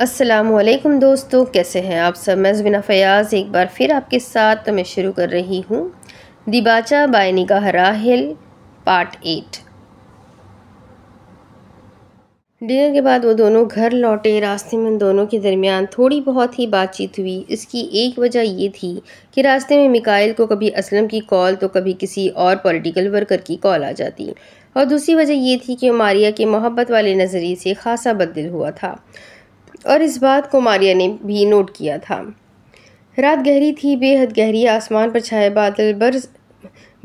असलकुम दोस्तों, कैसे हैं आप सब? मैं जबिना फयाज़ एक बार फिर आपके साथ तो मैं शुरू कर रही हूँ। दिबाचा बायनी का हराहिल, पार्ट एट। डिनर के बाद वो दोनों घर लौटे। रास्ते में दोनों के दरमियान थोड़ी बहुत ही बातचीत हुई। इसकी एक वजह ये थी कि रास्ते में मिकाइल को कभी असलम की कॉल तो कभी किसी और पॉलिटिकल वर्कर की कॉल आ जाती। और दूसरी वजह ये थी कि मारिया के मोहब्बत वाले नज़रिए से खासा बदल हुआ था। और इस बात को मारिया ने भी नोट किया था। रात गहरी थी, बेहद गहरी। आसमान पर छाए बादल बरस,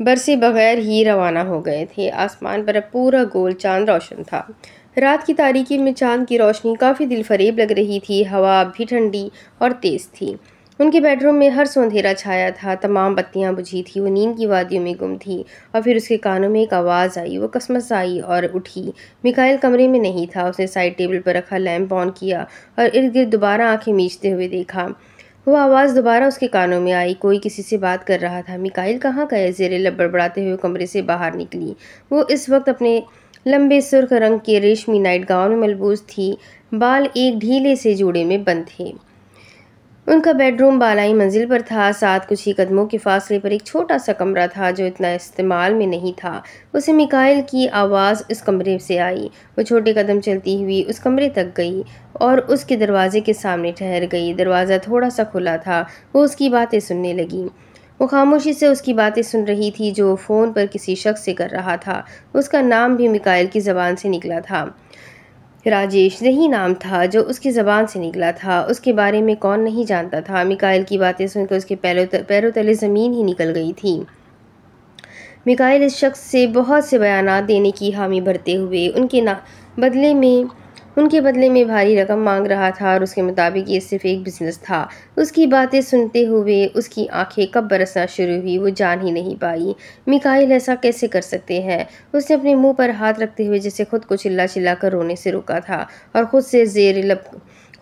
बरसे बगैर ही रवाना हो गए थे। आसमान पर अब पूरा गोल चाँद रोशन था। रात की तारीकी में चाँद की रोशनी काफ़ी दिलफरेब लग रही थी। हवा भी ठंडी और तेज़ थी। उनके बेडरूम में हर सो छाया था, तमाम बत्तियाँ बुझी थी, वो नींद की वादियों में गुम थी, और फिर उसके कानों में एक आवाज़ आई, वो कसमस आई और उठी। मिकाइल कमरे में नहीं था, उसने साइड टेबल पर रखा लैंप ऑन किया और इर्द गिर्द दोबारा आँखें मीचते हुए देखा। वो आवाज़ दोबारा उसके कानों में आई, कोई किसी से बात कर रहा था। मिकाइल कहाँ गए? जेरे लब बड़बड़ाते हुए कमरे से बाहर निकली। वो इस वक्त अपने लंबे सुर्ख रंग के रेशमी नाइट गाउन में मलबूज थी, बाल एक ढीले से जोड़े में बंद थे। उनका बेडरूम बालाई मंजिल पर था। साथ कुछ ही कदमों के फासले पर एक छोटा सा कमरा था, जो इतना इस्तेमाल में नहीं था। उसे मिकाइल की आवाज़ उस कमरे से आई। वो छोटे कदम चलती हुई उस कमरे तक गई और उसके दरवाजे के सामने ठहर गई। दरवाज़ा थोड़ा सा खुला था। वो उसकी बातें सुनने लगी। वो खामोशी से उसकी बातें सुन रही थी, जो फ़ोन पर किसी शख्स से कर रहा था। उसका नाम भी मिकाइल की ज़बान से निकला था। राजेश, यही नाम था जो उसकी ज़बान से निकला था। उसके बारे में कौन नहीं जानता था। मिकाइल की बातें सुनकर उसके पैरों तले ज़मीन ही निकल गई थी। मिकाइल इस शख्स से बहुत से बयान देने की हामी भरते हुए उनके ना, बदले में उनके बदले में भारी रकम मांग रहा था और उसके मुताबिक ये सिर्फ़ एक बिज़नेस था। उसकी बातें सुनते हुए उसकी आँखें कब बरसना शुरू हुई, वो जान ही नहीं पाई। मिकाइल, ऐसा कैसे कर सकते हैं? उसने अपने मुँह पर हाथ रखते हुए जैसे खुद को चिल्ला चिल्ला कर रोने से रोका था और खुद से जेर लब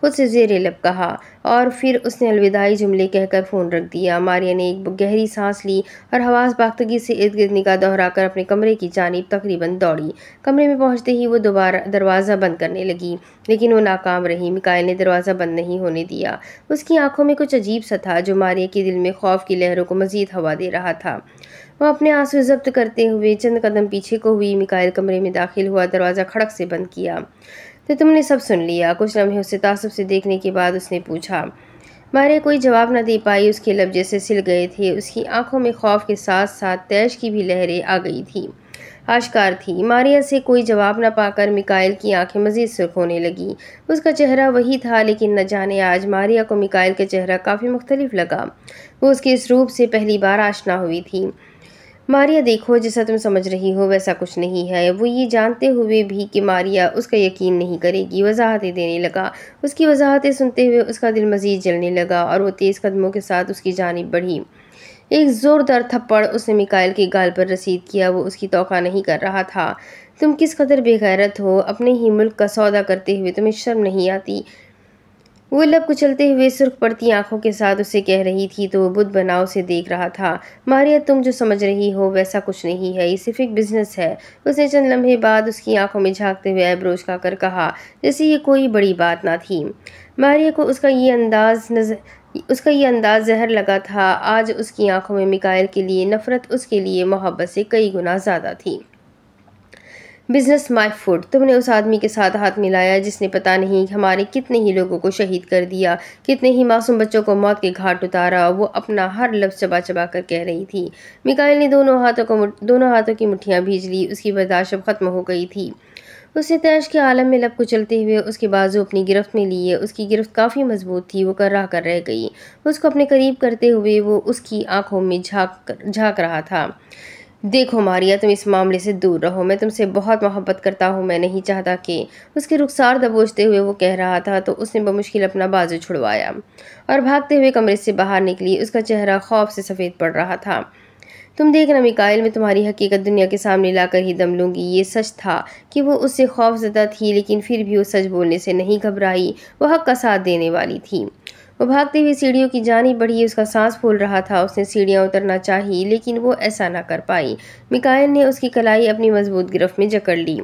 खुद से जेर लब कहा और फिर उसने अलविदाई जुमले कहकर फ़ोन रख दिया। मारिया ने एक गहरी सांस ली और हवास बाख्तगी से इर्द गिर्द निगाह दोहराकर अपने कमरे की जानब तकरीबन दौड़ी। कमरे में पहुँचते ही वो दोबारा दरवाज़ा बंद करने लगी, लेकिन वो नाकाम रही। मिकायल ने दरवाज़ा बंद नहीं होने दिया। उसकी आँखों में कुछ अजीब सा था जो मारिया के दिल में खौफ की लहरों को मज़ीद हवा दे रहा था। वह अपने आँसू जब्त करते हुए चंद कदम पीछे को हुई मिकायल कमरे में दाखिल हुआ दरवाज़ा खड़क से बंद किया। तो तुमने सब सुन लिया। कुछ लम्हे उसे तासब से देखने के बाद उसने पूछा, मारे, कोई जवाब न दे पाई। उसके लब जैसे सिल गए थे। उसकी आँखों में खौफ के साथ साथ तैश की भी लहरें आ गई थी। आशकार थी। मारिया से कोई जवाब न पाकर मिकाइल की आँखें मज़ीद सुर्ख होने लगी। उसका चेहरा वही था, लेकिन न जाने आज मारिया को मिकाइल का चेहरा काफ़ी मुख्तलिफ़ लगा। वो उसके इस रूप से पहली बार आशना हुई थी। मारिया देखो, जैसा तुम समझ रही हो, वैसा कुछ नहीं है। वो ये जानते हुए भी कि मारिया उसका यकीन नहीं करेगी। वजाहतें देने लगा। उसकी वजाहतें सुनते हुए उसका दिल मज़ीद जलने लगा और वो तेज़ कदमों के साथ उसकी जानब बढ़ी। एक ज़ोरदार थप्पड़ उसने मिकाइल के गाल पर रसीद किया। वो उसकी तोक़ा नहीं कर रहा था। तुम किस कदर बेगैरत हो? अपने ही मुल्क का सौदा करते हुए तुम्हें शर्म नहीं आती। वो लब कुचलते हुए सुर्ख पड़ती आँखों के साथ उसे कह रही थी तो वो बुद्ध बना उसे देख रहा था। मारिया, तुम जो समझ रही हो, वैसा कुछ नहीं है। ये सिर्फ़ एक बिज़नेस है। उसने चंद लम्हे बाद उसकी आँखों में झांकते हुए आईब्रोज का कर कहा, जैसे ये कोई बड़ी बात ना थी। मारिया को उसका ये अंदाज नज़र, उसका ये अंदाज जहर लगा था। आज उसकी आँखों में मिकाइल के लिए नफ़रत, उसके लिए मोहब्बत से कई गुना ज़्यादा थी। Business my food. तुमने उस आदमी के साथ हाथ मिलाया जिसने पता नहीं हमारे कितने ही लोगों को शहीद कर दिया, कितने ही मासूम बच्चों को मौत के घाट उतारा, वो अपना हर लफ्ज़ चबा चबा कर कह रही थी। मिकाइल ने दोनों हाथों को दोनों हाथों की मुठ्ठियाँ भीज ली, उसकी बर्दाश्त ख़त्म हो गई थी। उसने तैश के आलम में लब कुचलते हुए उसके बाजू अपनी गिरफ्त में लिए उसकी गिरफ्त काफ़ी मज़बूत थी, वो कर रहा कर रह गई। उसको अपने करीब करते हुए वो उसकी आँखों में झाँक झाँक रहा था। देखो मारिया, तुम इस मामले से दूर रहो। मैं तुमसे बहुत मोहब्बत करता हूँ। मैं नहीं चाहता कि उसके रुखसार दबोचते हुए वो कह रहा था तो उसने बमुश्किल अपना बाजू छुड़वाया और भागते हुए कमरे से बाहर निकली। उसका चेहरा खौफ से सफ़ेद पड़ रहा था। तुम देखना मिकाइल, मैं तुम्हारी हकीकत दुनिया के सामने लाकर ही दम लूँगी। ये सच था कि वो उससे खौफजदा थी, लेकिन फिर भी वो सच बोलने से नहीं घबराई। वो हक का साथ देने वाली थी। वो भागती हुई सीढ़ियों की जानी बढ़ी उसका सांस फूल रहा था, उसने सीढ़ियाँ उतरना चाही, लेकिन वो ऐसा ना कर पाई। मिकायन ने उसकी कलाई अपनी मज़बूत गिरफ्त में जकड़ ली।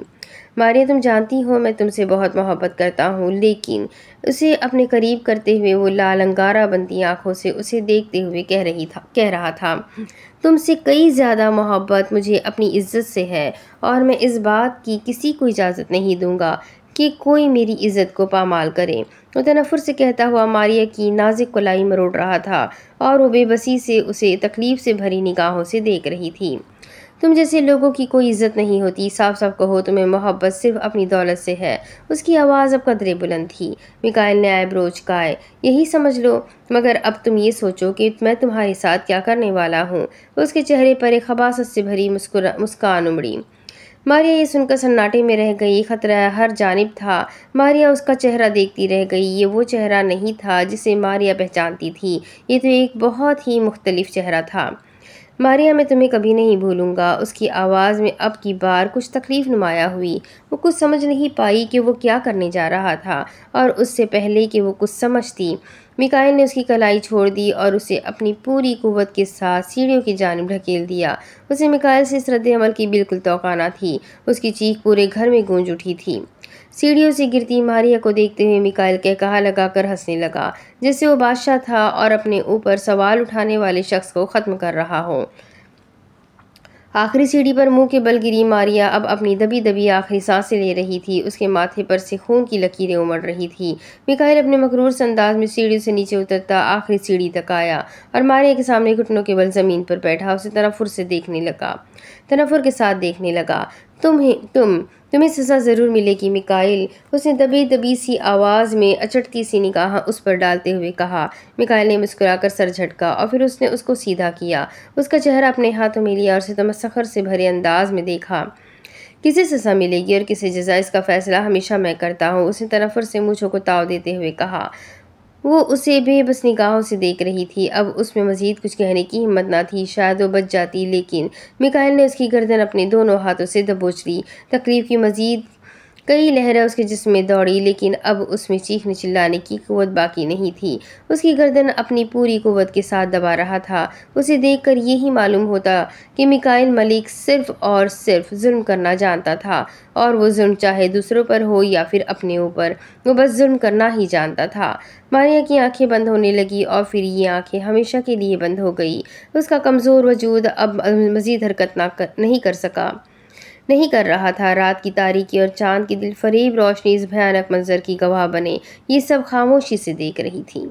मारिया, तुम जानती हो, मैं तुमसे बहुत मोहब्बत करता हूँ, लेकिन उसे अपने करीब करते हुए वो लाल अंगारा बनती आँखों से उसे देखते हुए कह रही था, कह रहा था, तुमसे कई ज़्यादा मोहब्बत मुझे अपनी इज़्ज़त से है, और मैं इस बात की किसी को इजाज़त नहीं दूँगा कि कोई मेरी इज़्ज़त को पामाल करे। तनफुर से कहता हुआ मारिया की नाजिक कलाई मरोड़ रहा था और वो बेबसी से उसे तकलीफ़ से भरी निगाहों से देख रही थी। तुम जैसे लोगों की कोई इज़्ज़त नहीं होती साफ़ साफ़ कहो, तुम्हें मोहब्बत सिर्फ़ अपनी दौलत से है। उसकी आवाज़ अब कदरे बुलंद थी। मिकाइल ने आयब्रोज काए, यही समझ लो, मगर अब तुम ये सोचो कि मैं तुम्हारे साथ क्या करने वाला हूँ? उसके चेहरे पर एक खबासत से भरी मुस्कुरा, मुस्कान उमड़ी। मारिया ये सुनकर सन्नाटे में रह गई। खतरा हर जानब था। मारिया उसका चेहरा देखती रह गई। ये वो चेहरा नहीं था जिसे मारिया पहचानती थी। ये तो एक बहुत ही मुख्तलिफ़ चेहरा था। मारिया, मैं तुम्हें कभी नहीं भूलूँगा। उसकी आवाज़ में अब की बार कुछ तकलीफ़ नुमाया हुई। वो कुछ समझ नहीं पाई कि वो क्या करने जा रहा था और उससे पहले कि वो कुछ समझती। मिकाइल ने उसकी कलाई छोड़ दी और उसे अपनी पूरी कुवत के साथ सीढ़ियों की जानब ढकेल दिया। उसे मिकाइल से इस रद्दमल की बिल्कुल तोकाना थी। उसकी चीख पूरे घर में गूंज उठी थी। सीढ़ियों से गिरती मारिया को देखते हुए मिकाइल कहा लगाकर हंसने लगा, जिससे वो बादशाह था और अपने ऊपर सवाल उठाने वाले शख्स को ख़त्म कर रहा हो। आखिरी सीढ़ी पर मुँह के बल गिरी मारिया अब अपनी दबी दबी आखिरी साँसें ले रही थी। उसके माथे पर से खून की लकीरें उमड़ रही थी। मिकाइल अपने मकरूर से अंदाज में सीढ़ी से नीचे उतरता आखिरी सीढ़ी तक आया और मारिया के सामने घुटनों के बल ज़मीन पर बैठा, उसे तनफुर से देखने लगा। तनफुर के साथ देखने लगा तुम ही तुम तुम्हें सज़ा ज़रूर मिलेगी, मिकाइल उसने दबी दबी सी आवाज़ में अचटती सी निगाह उस पर डालते हुए कहा। मिकाइल ने मुस्कुराकर सर झटका और फिर उसने उसको सीधा किया। उसका चेहरा अपने हाथों में लिया और उसे तमस्खर से भरे अंदाज में देखा। किसे सज़ा मिलेगी और किसे जजा, इसका फ़ैसला हमेशा मैं करता हूँ उसने तरफर से मुझों को ताव देते हुए कहा। वो उसे बेबस निगाहों से देख रही थी। अब उसमें मजीद कुछ कहने की हिम्मत ना थी। शायद वो बच जाती, लेकिन मिकाइल ने उसकी गर्दन अपने दोनों हाथों से दबोच ली। तकलीफ़ की मजीद कई लहरें उसके जिस्म में दौड़ी लेकिन अब उसमें चीखने चिल्लाने की कुवत बाकी नहीं थी। उसकी गर्दन अपनी पूरी कुवत के साथ दबा रहा था। उसे देखकर यही मालूम होता कि मिकाइल मलिक सिर्फ़ और सिर्फ़ जुल्म करना जानता था और वो जुल्म चाहे दूसरों पर हो या फिर अपने ऊपर वो बस जुल्म करना ही जानता था। मारिया की आँखें बंद होने लगी और फिर ये आँखें हमेशा के लिए बंद हो गई। उसका कमज़ोर वजूद अब मज़ीद हरकत ना कर, नहीं कर सका। नहीं कर रहा था। रात की तारीकी और चाँद की दिल फरीब रोशनी इस भयानक मंजर की गवाह बने, ये सब खामोशी से देख रही थी।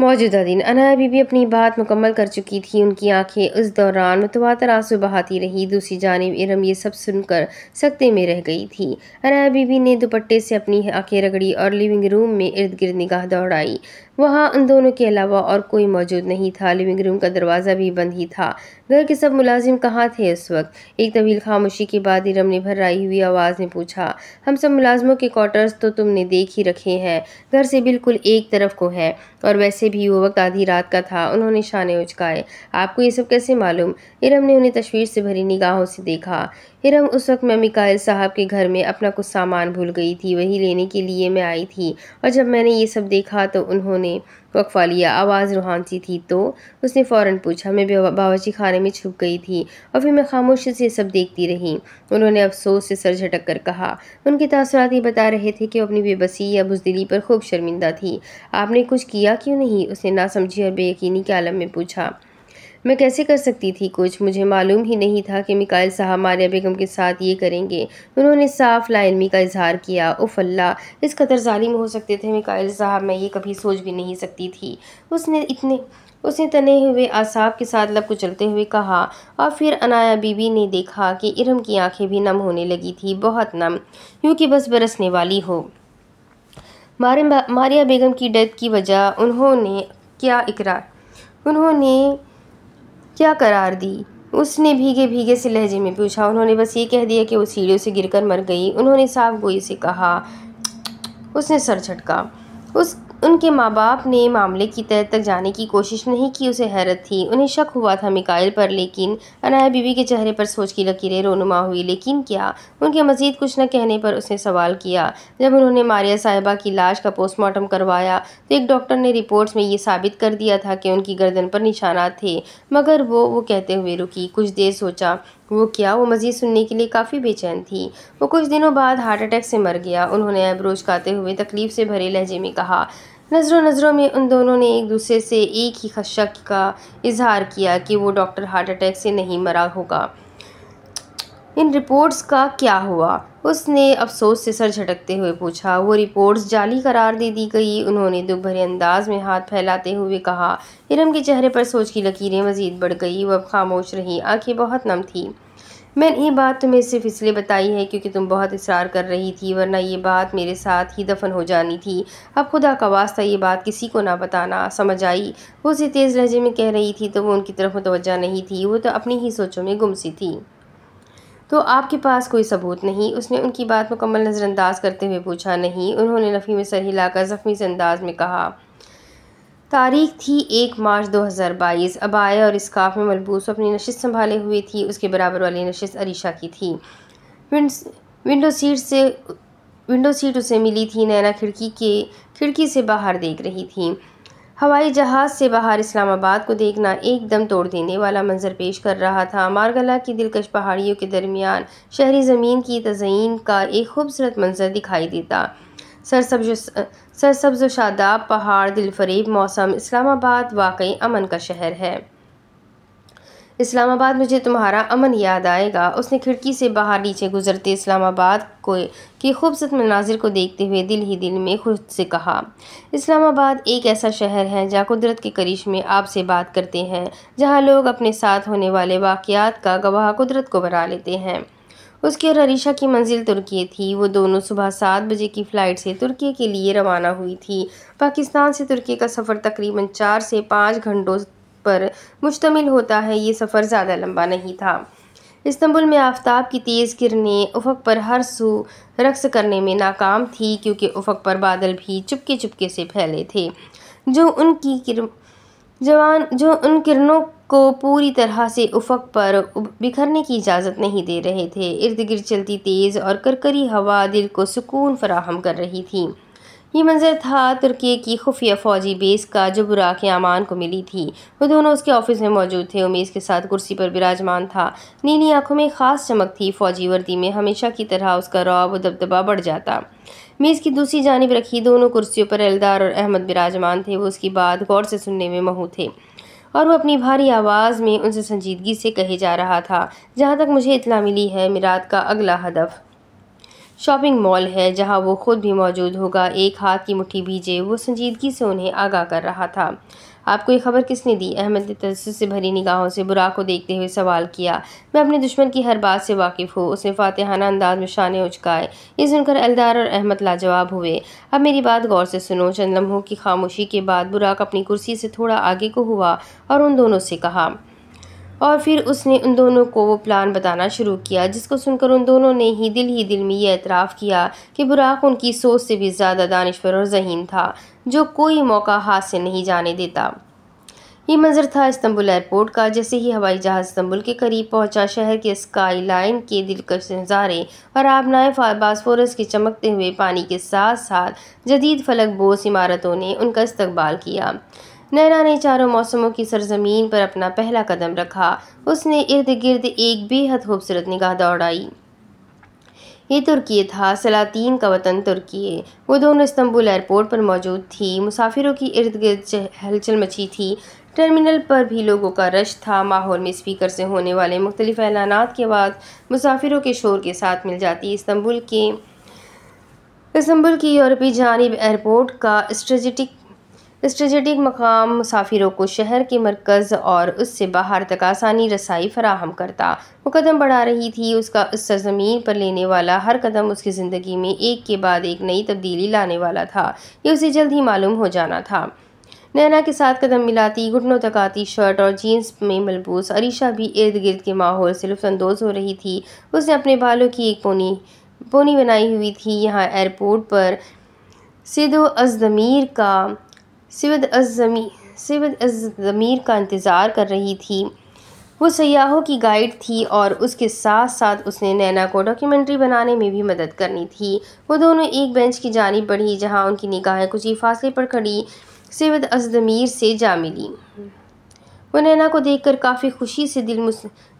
मौजूदा दिन, अनाया बीबी अपनी बात मुकम्मल कर चुकी थी। उनकी आँखें उस दौरान मुतवातर आँसू बहाती रही। दूसरी जानब इरम ये सब सुनकर सकते में रह गई थी। अनाया बीबी ने दुपट्टे से अपनी आँखें रगड़ी और लिविंग रूम में इर्द गिर्द निगाह दौड़ाई। वहाँ उन दोनों के अलावा और कोई मौजूद नहीं था। लिविंग रूम का दरवाज़ा भी बंद ही था। घर के सब मुलाजिम कहाँ थे उस वक्त? एक तवील खामोशी के बाद इरम ने भर्राई हुई आवाज़ में पूछा, हम सब मुलाजमों के क्वार्टर्स तो तुमने देख ही रखे हैं। घर से बिल्कुल एक तरफ़ को है और वैसे भी वो वक्त आधी रात का था। उन्होंने शाने उचकाए। आपको ये सब कैसे मालूम? इरम ने उन्हें तशवीर से भरी निगाहों से देखा। इरम उस वक्त मैं मिकाइल साहब के घर में अपना कुछ सामान भूल गई थी, वही लेने के लिए मैं आई थी। और जब मैंने ये सब देखा तो उन्होंने वक्फा लिया। आवाज़ रूहान सी थी तो उसने फ़ौरन पूछा, मैं बावची खाने में छुप गई थी और फिर मैं खामोशी से सब देखती रही। उन्होंने अफसोस से सर झटक कर कहा। उनके तासरात ये बता रहे थे कि वो अपनी बेबसी या बुजदिली पर खूब शर्मिंदा थी। आपने कुछ किया क्यों नहीं? उसने ना समझी और बेयकीनी के आलम में पूछा। मैं कैसे कर सकती थी कुछ? मुझे मालूम ही नहीं था कि मिकाइल साहब मारिया बेगम के साथ ये करेंगे। उन्होंने साफ़ लाइनमी का इजहार किया। उफ अल्लाह, इस कदर जालिम हो सकते थे मिकाइल साहब, मैं ये कभी सोच भी नहीं सकती थी। उसने इतने, उसने तने हुए आसाब के साथ लब कुचलते हुए कहा, और फिर अनाया बीबी ने देखा कि इरम की आँखें भी नम होने लगी थी, बहुत नम यूँ कि बस बरसने वाली हो। मारिया बेगम की डेथ की वजह उन्होंने, क्या इकरार? उन्होंने क्या करार दी? उसने भीगे भीगे से लहजे में पूछा। उन्होंने बस ये कह दिया कि वो सीढ़ियों से गिरकर मर गई। उन्होंने साफ़ गोई से कहा, उसने सर झटका। उस उनके माँ बाप ने मामले की तह तक जाने की कोशिश नहीं की, उसे हैरत थी। उन्हें शक हुआ था मिकाइल पर, लेकिन अनाया बीबी के चेहरे पर सोच की लकीरें रोनुमा हुई। लेकिन क्या? उनके मजीद कुछ न कहने पर उसने सवाल किया। जब उन्होंने मारिया साहिबा की लाश का पोस्टमार्टम करवाया तो एक डॉक्टर ने रिपोर्ट्स में ये साबित कर दिया था कि उनकी गर्दन पर निशाना थे, मगर वो वो कहते हुए रुकी। कुछ देर सोचा वो क्या, वो मज़ीद सुनने के लिए काफ़ी बेचैन थी। वो कुछ दिनों बाद हार्ट अटैक से मर गया। उन्होंने एब्रोज खाते हुए तकलीफ़ से भरे लहजे में कहा नज़रों नज़रों में उन दोनों ने एक दूसरे से एक ही खशक का इजहार किया कि वो डॉक्टर हार्ट अटैक से नहीं मरा होगा। इन रिपोर्ट्स का क्या हुआ? उसने अफसोस से सर झटकते हुए पूछा, वो रिपोर्ट्स जाली करार दे दी गई। उन्होंने दुख भरे अंदाज में हाथ फैलाते हुए कहा इरम के चेहरे पर सोच की लकीरें मज़ीद बढ़ गई, वो अब खामोश रही, आँखें बहुत नम थी। मैंने ये बात तुम्हें सिर्फ़ इसलिए बताई है क्योंकि तुम बहुत इसरार कर रही थी, वरना ये बात मेरे साथ ही दफन हो जानी थी। अब खुदा का वास्ता ये बात किसी को ना बताना, समझ आई? वो उसे तेज़ लहजे में कह रही थी तो वो उनकी तरफ़ मुतवजा नहीं थी, वो तो अपनी ही सोचों में गुमसी थी। तो आपके पास कोई सबूत नहीं। उसने उनकी बात मुकम्मल नज़रअंदाज करते हुए पूछा, नहीं, उन्होंने नफ़ी में सर हिलाकर ज़ख्मी से अंदाज में कहा। तारीख थी एक मार्च 2022 अब आया और स्काफ में मलबूस अपनी नशस्त संभाले हुए थी। उसके बराबर वाली नशस्त अरीशा की थी। विंडो सीट से विंडो सीट उसे मिली थी। नैना खिड़की के, खिड़की से बाहर देख रही थी। हवाई जहाज़ से बाहर इस्लामाबाद को देखना एकदम तोड़ देने वाला मंजर पेश कर रहा था। मारगला की दिलकश पहाड़ियों के दरमियान शहरी ज़मीन की तजयन का एक खूबसूरत मंजर दिखाई देता। सरसब्ज सरसब्ज शादाब पहाड़ दिलफरीब मौसम इस्लामाबाद वाकई अमन का शहर है। इस्लामाबाद मुझे तुम्हारा अमन याद आएगा, उसने खिड़की से बाहर नीचे गुजरते इस्लामाबाद को, के खूबसूरत मनाजिर को देखते हुए दिल ही दिल में खुद से कहा, इस्लामाबाद एक ऐसा शहर है जहाँ कुदरत के करिश में आपसे बात करते हैं, जहाँ लोग अपने साथ होने वाले वाक़ात का गवाह कुदरत को बना लेते हैं। उसकी और अरीशा की मंजिल तुर्की थी। वो दोनों सुबह सात बजे की फ़्लाइट से तुर्की के लिए रवाना हुई थी। पाकिस्तान से तुर्की का सफ़र तकरीबन चार से पाँच घंटों पर मुश्तमिल होता है, ये सफ़र ज़्यादा लंबा नहीं था। इस्तंबुल में आफ्ताब की तेज़ किरणें उफक पर हर सू रक्स करने में नाकाम थी, क्योंकि उफक पर बादल भी चुपके चुपके से फैले थे। जो उनकी किर, जवान, जो उन किरणों को पूरी तरह से उफक पर बिखरने की इजाज़त नहीं दे रहे थे। इर्द गिर्द चलती तेज़ और करकरी हवा दिल को सुकून फराहम कर रही थी। ये मंजर था तुर्की की खुफिया फौजी बेस का जो बुराक अमान को मिली थी। वो दोनों उसके ऑफ़िस में मौजूद थे। उमेश के साथ कुर्सी पर विराजमान था। नीली आँखों में ख़ास चमक थी फौजी वर्दी में। हमेशा की तरह उसका रौब दबदबा बढ़ जाता। मेज़ की दूसरी जानब रखी दोनों कुर्सियों पर एलदार और अहमद विराजमान थे। वो उसकी बात गौर से सुनने में महू थे और वो अपनी भारी आवाज़ में उनसे संजीदगी से कहे जा रहा था, जहाँ तक मुझे इतला मिली है मिराद का अगला हदफ। शॉपिंग मॉल है जहाँ वो खुद भी मौजूद होगा। एक हाथ की मुट्ठी भीजे वो संजीदगी से उन्हें आगाह कर रहा था। आपको ये खबर किसने दी? अहमद ने तजस से भरी निगाहों से बुरा को देखते हुए सवाल किया। मैं अपने दुश्मन की हर बात से वाकिफ़ हूँ। उसने फातहाना अंदाज में शाने उचकाए। ये सुनकर अलदार और अहमद लाजवाब हुए। अब मेरी बात गौर से सुनो। चंद लम्हों की खामोशी के बाद बुराक अपनी कुर्सी से थोड़ा आगे को हुआ और उन दोनों से कहा और फिर उसने उन दोनों को वो प्लान बताना शुरू किया, जिसको सुनकर उन दोनों ने ही दिल ही दिल में यह एतराफ़ किया कि बुराक उनकी सोच से भी ज़्यादा दानश्वर और जहीन था, जो कोई मौका हाथ से नहीं जाने देता। ये मंजर था इस्तंबुल एयरपोर्ट का, जैसे ही हवाई जहाज़ इस्तंबुल के करीब पहुँचा, शहर के स्काई लाइन के दिलकश नज़ारे और आबनाए बासफोरस के चमकते हुए पानी के साथ साथ जदीद फलक बोस इमारतों ने उनका इस्तकबाल किया। नैना ने चारों मौसमों की सरजमीन पर अपना पहला कदम रखा। उसने इर्द गिर्द एक बेहद खूबसूरत निगाह दौड़ाई। ये तुर्की था, सलातीन का वतन तुर्की वो दोनों इस्तंबुल एयरपोर्ट पर मौजूद थी। मुसाफिरों की इर्द गिर्द हलचल मची थी। टर्मिनल पर भी लोगों का रश था। माहौल में स्पीकर से होने वाले मुख्तलिफ़ ऐलान के बाद मुसाफिरों के शोर के साथ मिल जाती इस्तंबुल के, इस्तंबुल की यूरोपी जानब एयरपोर्ट का स्ट्रेटिक स्ट्रेटेजिक मकाम मुसाफिरों को शहर के मरकज़ और उससे बाहर तक आसानी रसाई फराहम करता। वो कदम बढ़ा रही थी, उसका उस सरजमीन पर लेने वाला हर कदम उसकी ज़िंदगी में एक के बाद एक नई तब्दीली लाने वाला था। ये उसे जल्द ही मालूम हो जाना था। नैना के साथ कदम मिलाती, घुटनों तक आती शर्ट और जीन्स में मलबूस। अरीशा भी इर्द गिर्द के माहौल से लुफानंदोज़ हो रही थी। उसने अपने बालों की एक पोनी पोनी बनाई हुई थी। यहाँ एयरपोर्ट पर सिदो अजदमीर का सिवद अज़मी सिवद अज़मीर का इंतज़ार कर रही थी। वो सयाहों की गाइड थी और उसके साथ साथ उसने नैना को डॉक्यूमेंट्री बनाने में भी मदद करनी थी। वो दोनों एक बेंच की जानी बढ़ी, जहाँ उनकी निगाहें कुछ ही फासले पर खड़ी सिवद अजदमीर से जा मिली। वो नैना को देखकर काफ़ी खुशी से दिल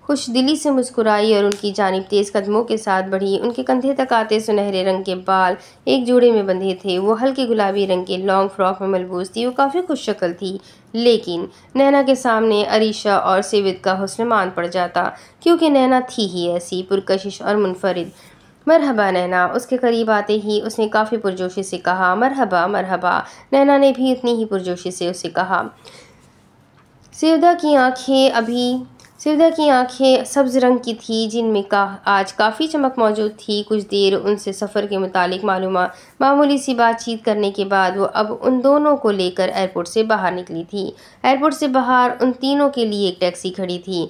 खुश दिली से मुस्कुराई और उनकी जानब तेज़ कदमों के साथ बढ़ी। उनके कंधे तक आते सुनहरे रंग के बाल एक जोड़े में बंधे थे। वो हल्के गुलाबी रंग के लॉन्ग फ्रॉक में मलबूस थी। वो काफ़ी खुश शक्ल थी। लेकिन नैना के सामने अरीशा और सेविद का हुस्न मान पड़ जाता, क्योंकि नैना थी ही ऐसी पुरकशिश और मुनफरद। मरहबा नैना, उसके करीब आते ही उसने काफ़ी पुरजोशी से कहा, मरहबा मरहबा। नैना ने भी इतनी ही पुरजोशी से उसे कहा। सेवदा की आँखें अभी सिवदा की आँखें सब्ज रंग की थी, जिनमें का आज काफ़ी चमक मौजूद थी। कुछ देर उनसे सफ़र के मुतालिक मालूम, मामूली सी बातचीत करने के बाद वो अब उन दोनों को लेकर एयरपोर्ट से बाहर निकली थी। एयरपोर्ट से बाहर उन तीनों के लिए एक टैक्सी खड़ी थी।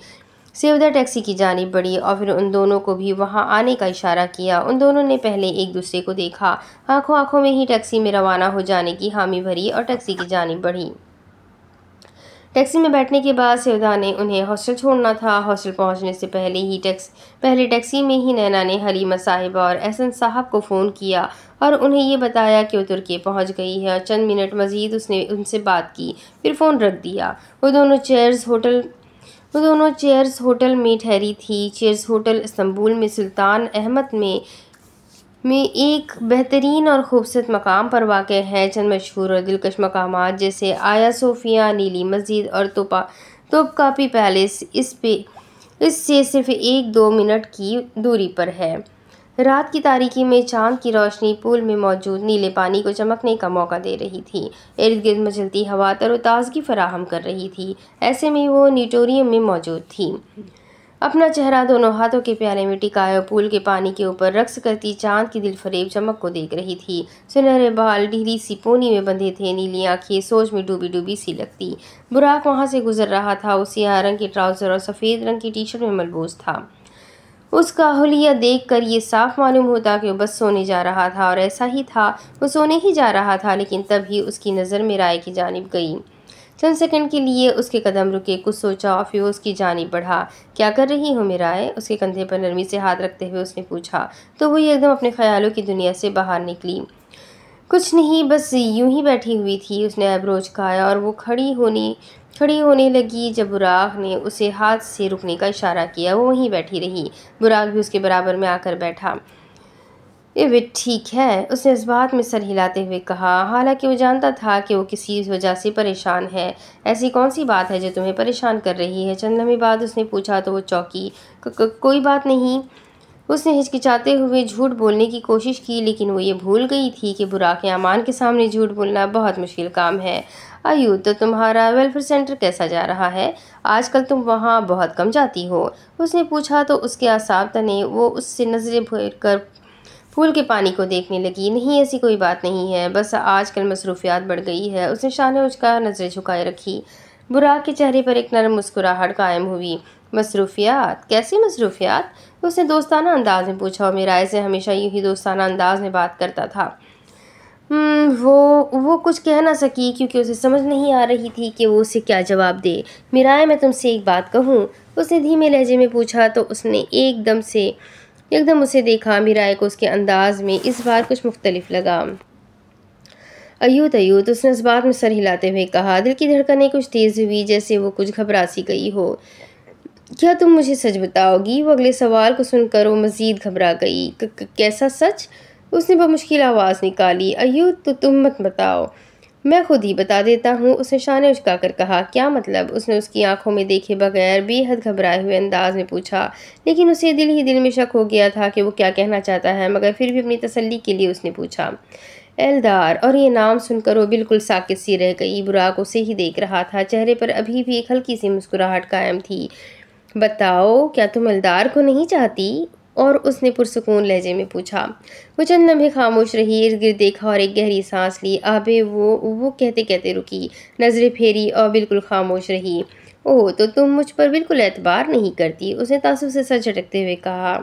सेवदा टैक्सी की जानी बढ़ी और फिर उन दोनों को भी वहाँ आने का इशारा किया। उन दोनों ने पहले एक दूसरे को देखा। आँखों आँखों में ही टैक्सी में रवाना हो जाने की हामी भरी और टैक्सी की जानी बढ़ी। टैक्सी में बैठने के बाद सेवदा ने उन्हें हॉस्टल छोड़ना था। हॉस्टल पहुँचने से पहले ही टैक्स, पहले टैक्सी में ही नैना ने हलीमा साहिबा और एहसन साहब को फ़ोन किया और उन्हें ये बताया कि वो तुर्की पहुँच गई है और चंद मिनट मज़ीद उसने उनसे बात की, फिर फ़ोन रख दिया। वो दोनों चेयर्स होटल, वो दोनों चेयर्स होटल में ठहरी थी। चेयर्स होटल इस्तंबुल में सुल्तान अहमद में में एक बेहतरीन और ख़ूबसूरत मकाम पर वाक़ है, चंद मशहूर और दिलकश मकाम जैसे आया सोफिया, नीली मस्जिद और तोपा तोपकापी पैलेस। इस पे, इससे सिर्फ़ एक दो मिनट की दूरी पर है। रात की तारीकी में चाँद की रोशनी पुल में मौजूद नीले पानी को चमकने का मौका दे रही थी। इर्द गिर्द मचलती हवा तरोताज़गी फराहम कर रही थी। ऐसे में वो निटोरियम में मौजूद थी। अपना चेहरा दोनों हाथों के प्याले में टिकाए और पूल के पानी के ऊपर रक्स करती चाँद की दिल फरेब चमक को देख रही थी। सुनहरे बाल ढीली सी पोनी में बंधे थे, नीली आँखें सोच में डूबी डूबी सी लगती। बुराक वहाँ से गुजर रहा था, उस रंग के ट्राउज़र और सफ़ेद रंग की टी शर्ट में मलबूस था। उसका हुलिया देख कर ये साफ़ मालूम होता कि वो बस सोने जा रहा था और ऐसा ही था, वो सोने ही जा रहा था, लेकिन तभी उसकी नज़र मेराए की जानब गई। चंद सेकंड के लिए उसके कदम रुके, कुछ सोचा और फिर उसकी जानी बढ़ा। क्या कर रही हो मेराए उसके कंधे पर नरमी से हाथ रखते हुए उसने पूछा। तो वो एकदम अपने ख्यालों की दुनिया से बाहर निकली। कुछ नहीं, बस यूँ ही बैठी हुई थी। उसने एब्रोज खाया और वो खड़ी होने खड़ी होने लगी। जब बुराग ने उसे हाथ से रुकने का इशारा किया, वो वहीं बैठी रही। बुराग भी उसके बराबर में आकर बैठा। ये ठीक है। उसने इस बात में सर हिलाते हुए कहा, हालाँकि वो जानता था कि वो किसी वजह से परेशान है। ऐसी कौन सी बात है जो तुम्हें परेशान कर रही है? चंद लम्बी बाद उसने पूछा तो वो चौकी। कोई बात नहीं। उसने हिचकिचाते हुए झूठ बोलने की कोशिश की, लेकिन वो ये भूल गई थी कि बुराक अमान के सामने झूठ बोलना बहुत मुश्किल काम है। आयु तो तुम्हारा वेलफेयर सेंटर कैसा जा रहा है? आजकल तुम वहाँ बहुत कम जाती हो। उसने पूछा तो उसके आसाब तने वो उससे नज़रें भर कर फूल के पानी को देखने लगी नहीं ऐसी कोई बात नहीं है। बस आजकल मसरूफियात बढ़ गई है। उसने शान उसका नज़रें झुकाए रखी। बुराक के चेहरे पर एक नरम मुस्कुराहट कायम हुई। मसरूफियात? कैसी मसरूफियात? उसने दोस्ताना अंदाज में पूछा और मेरा ऐसे हमेशा यूँ ही दोस्ताना अंदाज में बात करता था। हम्म, वो वो कुछ कह ना सकी क्योंकि उसे समझ नहीं आ रही थी कि वो उसे क्या जवाब दे। मिराए मैं तुमसे एक बात कहूँ? उसने धीमे लहजे में पूछा तो उसने एकदम से एकदम उसे देखा मीराए को उसके अंदाज में इस बार कुछ मुख्तलिफ़ लगा। अयूत अयूत, उसने इस बात में सर हिलाते हुए कहा, दिल की धड़कनें कुछ तेज़ हुई, जैसे वो कुछ घबरा सी गई हो। क्या तुम मुझे सच बताओगी? वो अगले सवाल को सुनकर वो मज़ीद घबरा गई। कैसा सच? उसने बमुश्किल आवाज़ निकाली, अयूत तो तुम मत बताओ। मैं खुद ही बता देता हूँ उसने शान उचका कर कहा। क्या मतलब? उसने उसकी आँखों में देखे बगैर बेहद घबराए हुए अंदाज में पूछा। लेकिन उसे दिल ही दिल में शक हो गया था कि वो क्या कहना चाहता है, मगर फिर भी अपनी तसल्ली के लिए उसने पूछा। एलदार, और ये नाम सुनकर वो बिल्कुल साकित सी रह गई। बुराक उसे ही देख रहा था। चेहरे पर अभी भी एक हल्की सी मुस्कुराहट कायम थी। बताओ, क्या तुम एलदार को नहीं चाहती? और उसने पुरसकून लहजे में पूछा, वो चंद लम्हे खामोश रही, इर्द गिर्द देखा और एक गहरी सांस ली। आबे वो वो कहते कहते रुकी, नज़रें फेरी और बिल्कुल खामोश रही। ओह तो तुम मुझ पर बिल्कुल एतबार नहीं करती? उसने तासु से सर झटकते हुए कहा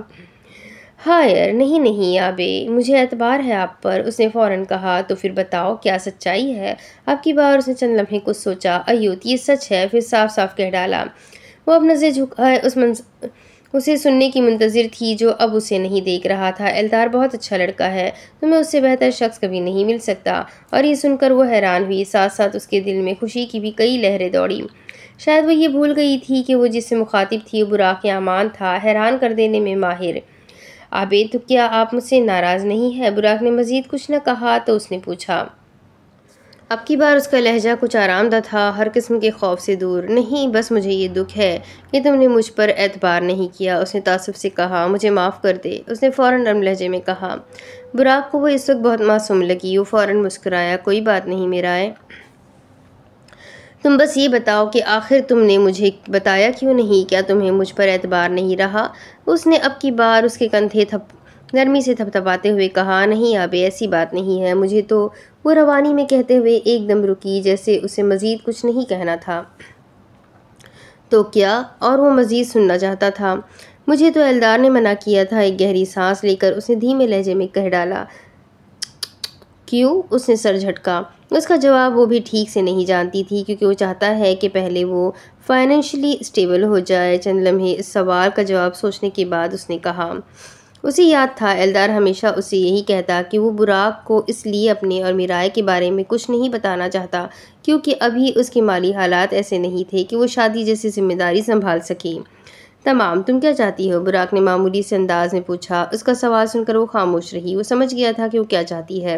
हाँ यार नहीं नहीं आबे, मुझे एतबार है आप पर। उसने फ़ौरन कहा तो फिर बताओ, क्या सच्चाई है? आपकी बार उसने चंद लम्हे कुछ सोचा अयोत ये सच है, फिर साफ़ साफ़ कह डाला। वो अब नज़र झुका उस मंज उसे सुनने की मुंतज़र थी जो अब उसे नहीं देख रहा था। एलदार बहुत अच्छा लड़का है, तुम्हें उससे बेहतर शख्स कभी नहीं मिल सकता। और ये सुनकर वो हैरान हुई साथ साथ उसके दिल में खुशी की भी कई लहरें दौड़ी। शायद वो ये भूल गई थी कि वो जिससे मुखातिब थी बुराक अमान था, हैरान कर देने में माहिर। आबे तो क्या आप मुझसे नाराज़ नहीं है? बुराक ने मज़ीद कुछ न कहा तो उसने पूछा अब की बार उसका लहजा कुछ आरामदा था, हर किस्म के खौफ से दूर। नहीं, बस मुझे ये दुख है कि तुमने मुझ पर एतबार नहीं किया। उसने तासुब से कहा, मुझे माफ़ कर दे। उसने फ़ौर नरम लहजे में कहा, बुराक को वो इस वक्त बहुत मासूम लगी। वो फ़ौर मुस्कराया, कोई बात नहीं मेरा है तुम बस ये बताओ कि आखिर तुमने मुझे बताया क्यों नहीं? क्या तुम्हें मुझ पर एतबार नहीं रहा? उसने अब की बार उसके कंधे थप नरमी से थपथपाते हुए कहा, नहीं आबे, ऐसी बात नहीं है। मुझे तो वो रवानी में कहते हुए एकदम रुकी, जैसे उसे मज़ीद कुछ नहीं कहना था। तो क्या? और वो मज़ीद सुनना चाहता था। मुझे तो एलदार ने मना किया था, एक गहरी सांस लेकर उसने धीमे लहजे में कह डाला, क्यों? उसने सर झटका। उसका जवाब वो भी ठीक से नहीं जानती थी, क्योंकि वो चाहता है कि पहले वो फाइनेंशियली स्टेबल हो जाए। चंद लम्हे इस सवाल का जवाब सोचने के बाद उसने कहा उसे याद था, एलदार हमेशा उसे यही कहता कि वो बुराक को इसलिए अपने और मिराए के बारे में कुछ नहीं बताना चाहता, क्योंकि अभी उसके माली हालात ऐसे नहीं थे कि वो शादी जैसी ज़िम्मेदारी संभाल सके। तमाम, तुम क्या चाहती हो? बुराक ने मामूली से अंदाज में पूछा। उसका सवाल सुनकर वो खामोश रही। वो समझ गया था कि वो क्या चाहती है।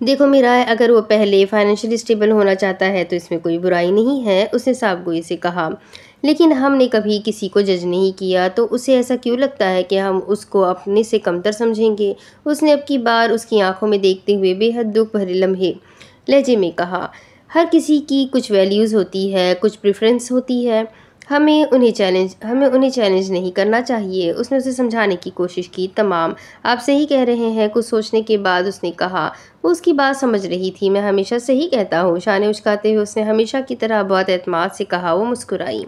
देखो मेरा अगर वो पहले फाइनेंशियली स्टेबल होना चाहता है तो इसमें कोई बुराई नहीं है, उसने साफ़ गोई से कहा। लेकिन हमने कभी किसी को जज नहीं किया तो उसे ऐसा क्यों लगता है कि हम उसको अपने से कमतर समझेंगे? उसने अब की बार उसकी आँखों में देखते हुए बेहद दुख भरे लम्हे लहजे में कहा, हर किसी की कुछ वैल्यूज़ होती है, कुछ प्रेफरेंस होती है। हमें उन्हें चैलेंज, हमें उन्हें चैलेंज नहीं करना चाहिए। उसने उसे समझाने की कोशिश की, तमाम, आप सही कह रहे हैं। कुछ सोचने के बाद उसने कहा, वो उसकी बात समझ रही थी, मैं हमेशा सही कहता हूँ। शान उचकाते हुए उसने हमेशा की तरह बहुत अतमाद से कहा, वो मुस्कुराई।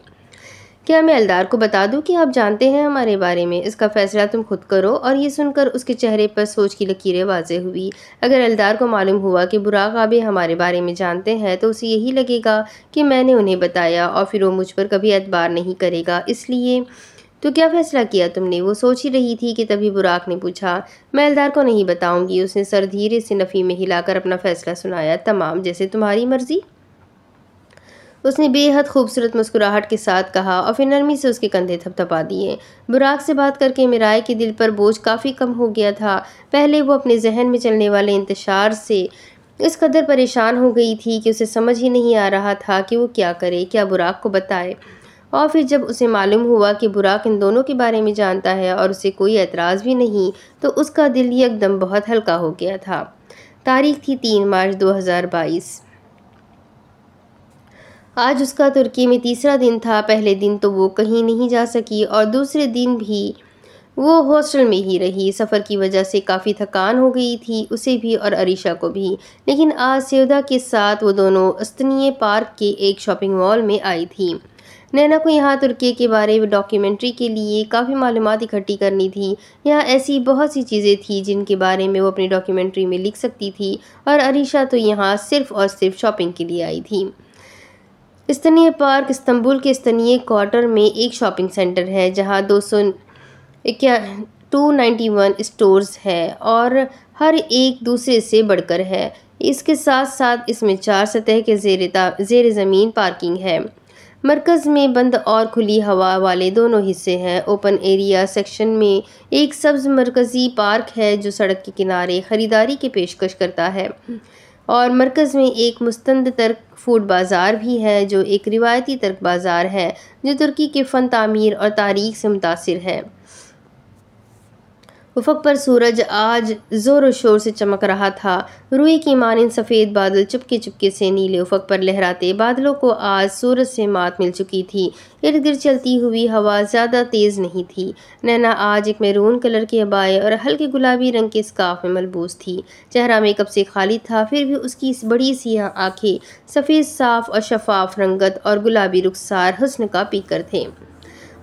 क्या मैं अलदार को बता दूँ कि आप जानते हैं हमारे बारे में? इसका फ़ैसला तुम खुद करो और ये सुनकर उसके चेहरे पर सोच की लकीरें वाजे हुई। अगर अलदार को मालूम हुआ कि बुरा काबे हमारे बारे में जानते हैं तो उसे यही लगेगा कि मैंने उन्हें बताया और फिर वो मुझ पर कभी एतबार नहीं करेगा। इसलिए तो क्या फ़ैसला किया तुमने? वो सोच ही रही थी कि तभी बुराक ने पूछा, मैं अलदार को नहीं बताऊँगी। उसने सर धीरे से नफ़ी में हिलाकर अपना फ़ैसला सुनाया। तमाम, जैसे तुम्हारी मर्ज़ी। उसने बेहद खूबसूरत मुस्कुराहट के साथ कहा और फिर नरमी से उसके कंधे थपथपा दिए। बुराक से बात करके मिराए के दिल पर बोझ काफ़ी कम हो गया था। पहले वो अपने जहन में चलने वाले इंतशार से इस कदर परेशान हो गई थी कि उसे समझ ही नहीं आ रहा था कि वो क्या करे, क्या बुराक को बताए। और फिर जब उसे मालूम हुआ कि बुराक इन दोनों के बारे में जानता है और उसे कोई एतराज़ भी नहीं तो उसका दिल एकदम बहुत हल्का हो गया था। तारीख थी तीन मार्च 2022 आज उसका तुर्की में तीसरा दिन था, पहले दिन तो वो कहीं नहीं जा सकी और दूसरे दिन भी वो हॉस्टल में ही रही। सफ़र की वजह से काफ़ी थकान हो गई थी, उसे भी और अरीशा को भी। लेकिन आज सेवदा के साथ वो दोनों अस्तनीय पार्क के एक शॉपिंग मॉल में आई थी। नैना को यहाँ तुर्की के बारे में डॉक्यूमेंट्री के लिए काफ़ी मालूम इकट्ठी करनी थी। यहाँ ऐसी बहुत सी चीज़ें थी जिनके बारे में वो अपनी डॉक्यूमेंट्री में लिख सकती थी और अरीशा तो यहाँ सिर्फ़ और सिर्फ़ शॉपिंग के लिए आई थी। स्तनीय पार्क इस्तंबुल के स्तनीय क्वार्टर में एक शॉपिंग सेंटर है, जहाँ दो सौ क्या टू नाइन्टी वन स्टोर्स है और हर एक दूसरे से बढ़कर है। इसके साथ साथ इसमें चार सतह के जेर जेर ज़मीन पार्किंग है। मरकज़ में बंद और खुली हवा वाले दोनों हिस्से हैं। ओपन एरिया सेक्शन में एक सब्ज़ मरकज़ी पार्क है, जो सड़क के किनारे ख़रीदारी की पेशकश करता है। और मरकज़ में एक मुस्तंद तर्क फ़ूड बाज़ार भी है, जो एक रिवायती तर्क बाज़ार है, जो तुर्की के फ़न तमीर और तारीख से मुतासर है। उफक पर सूरज आज ज़ोर शोर से चमक रहा था। रुई की मानंद सफ़ेद बादल चुपके चुपके से नीले उफक पर लहराते बादलों को आज सूरज से मात मिल चुकी थी। इर्द गिर्द चलती हुई हवा ज़्यादा तेज़ नहीं थी। नैना आज एक मैरून कलर के अबाए और हल्के गुलाबी रंग के स्काफ में मलबूस थी। चेहरा मेकअप से खाली था, फिर भी उसकी इस बड़ी सी आँखें सफ़ेद, साफ़ और शफाफ रंगत और गुलाबी रुखसार हसन का पीकर थे।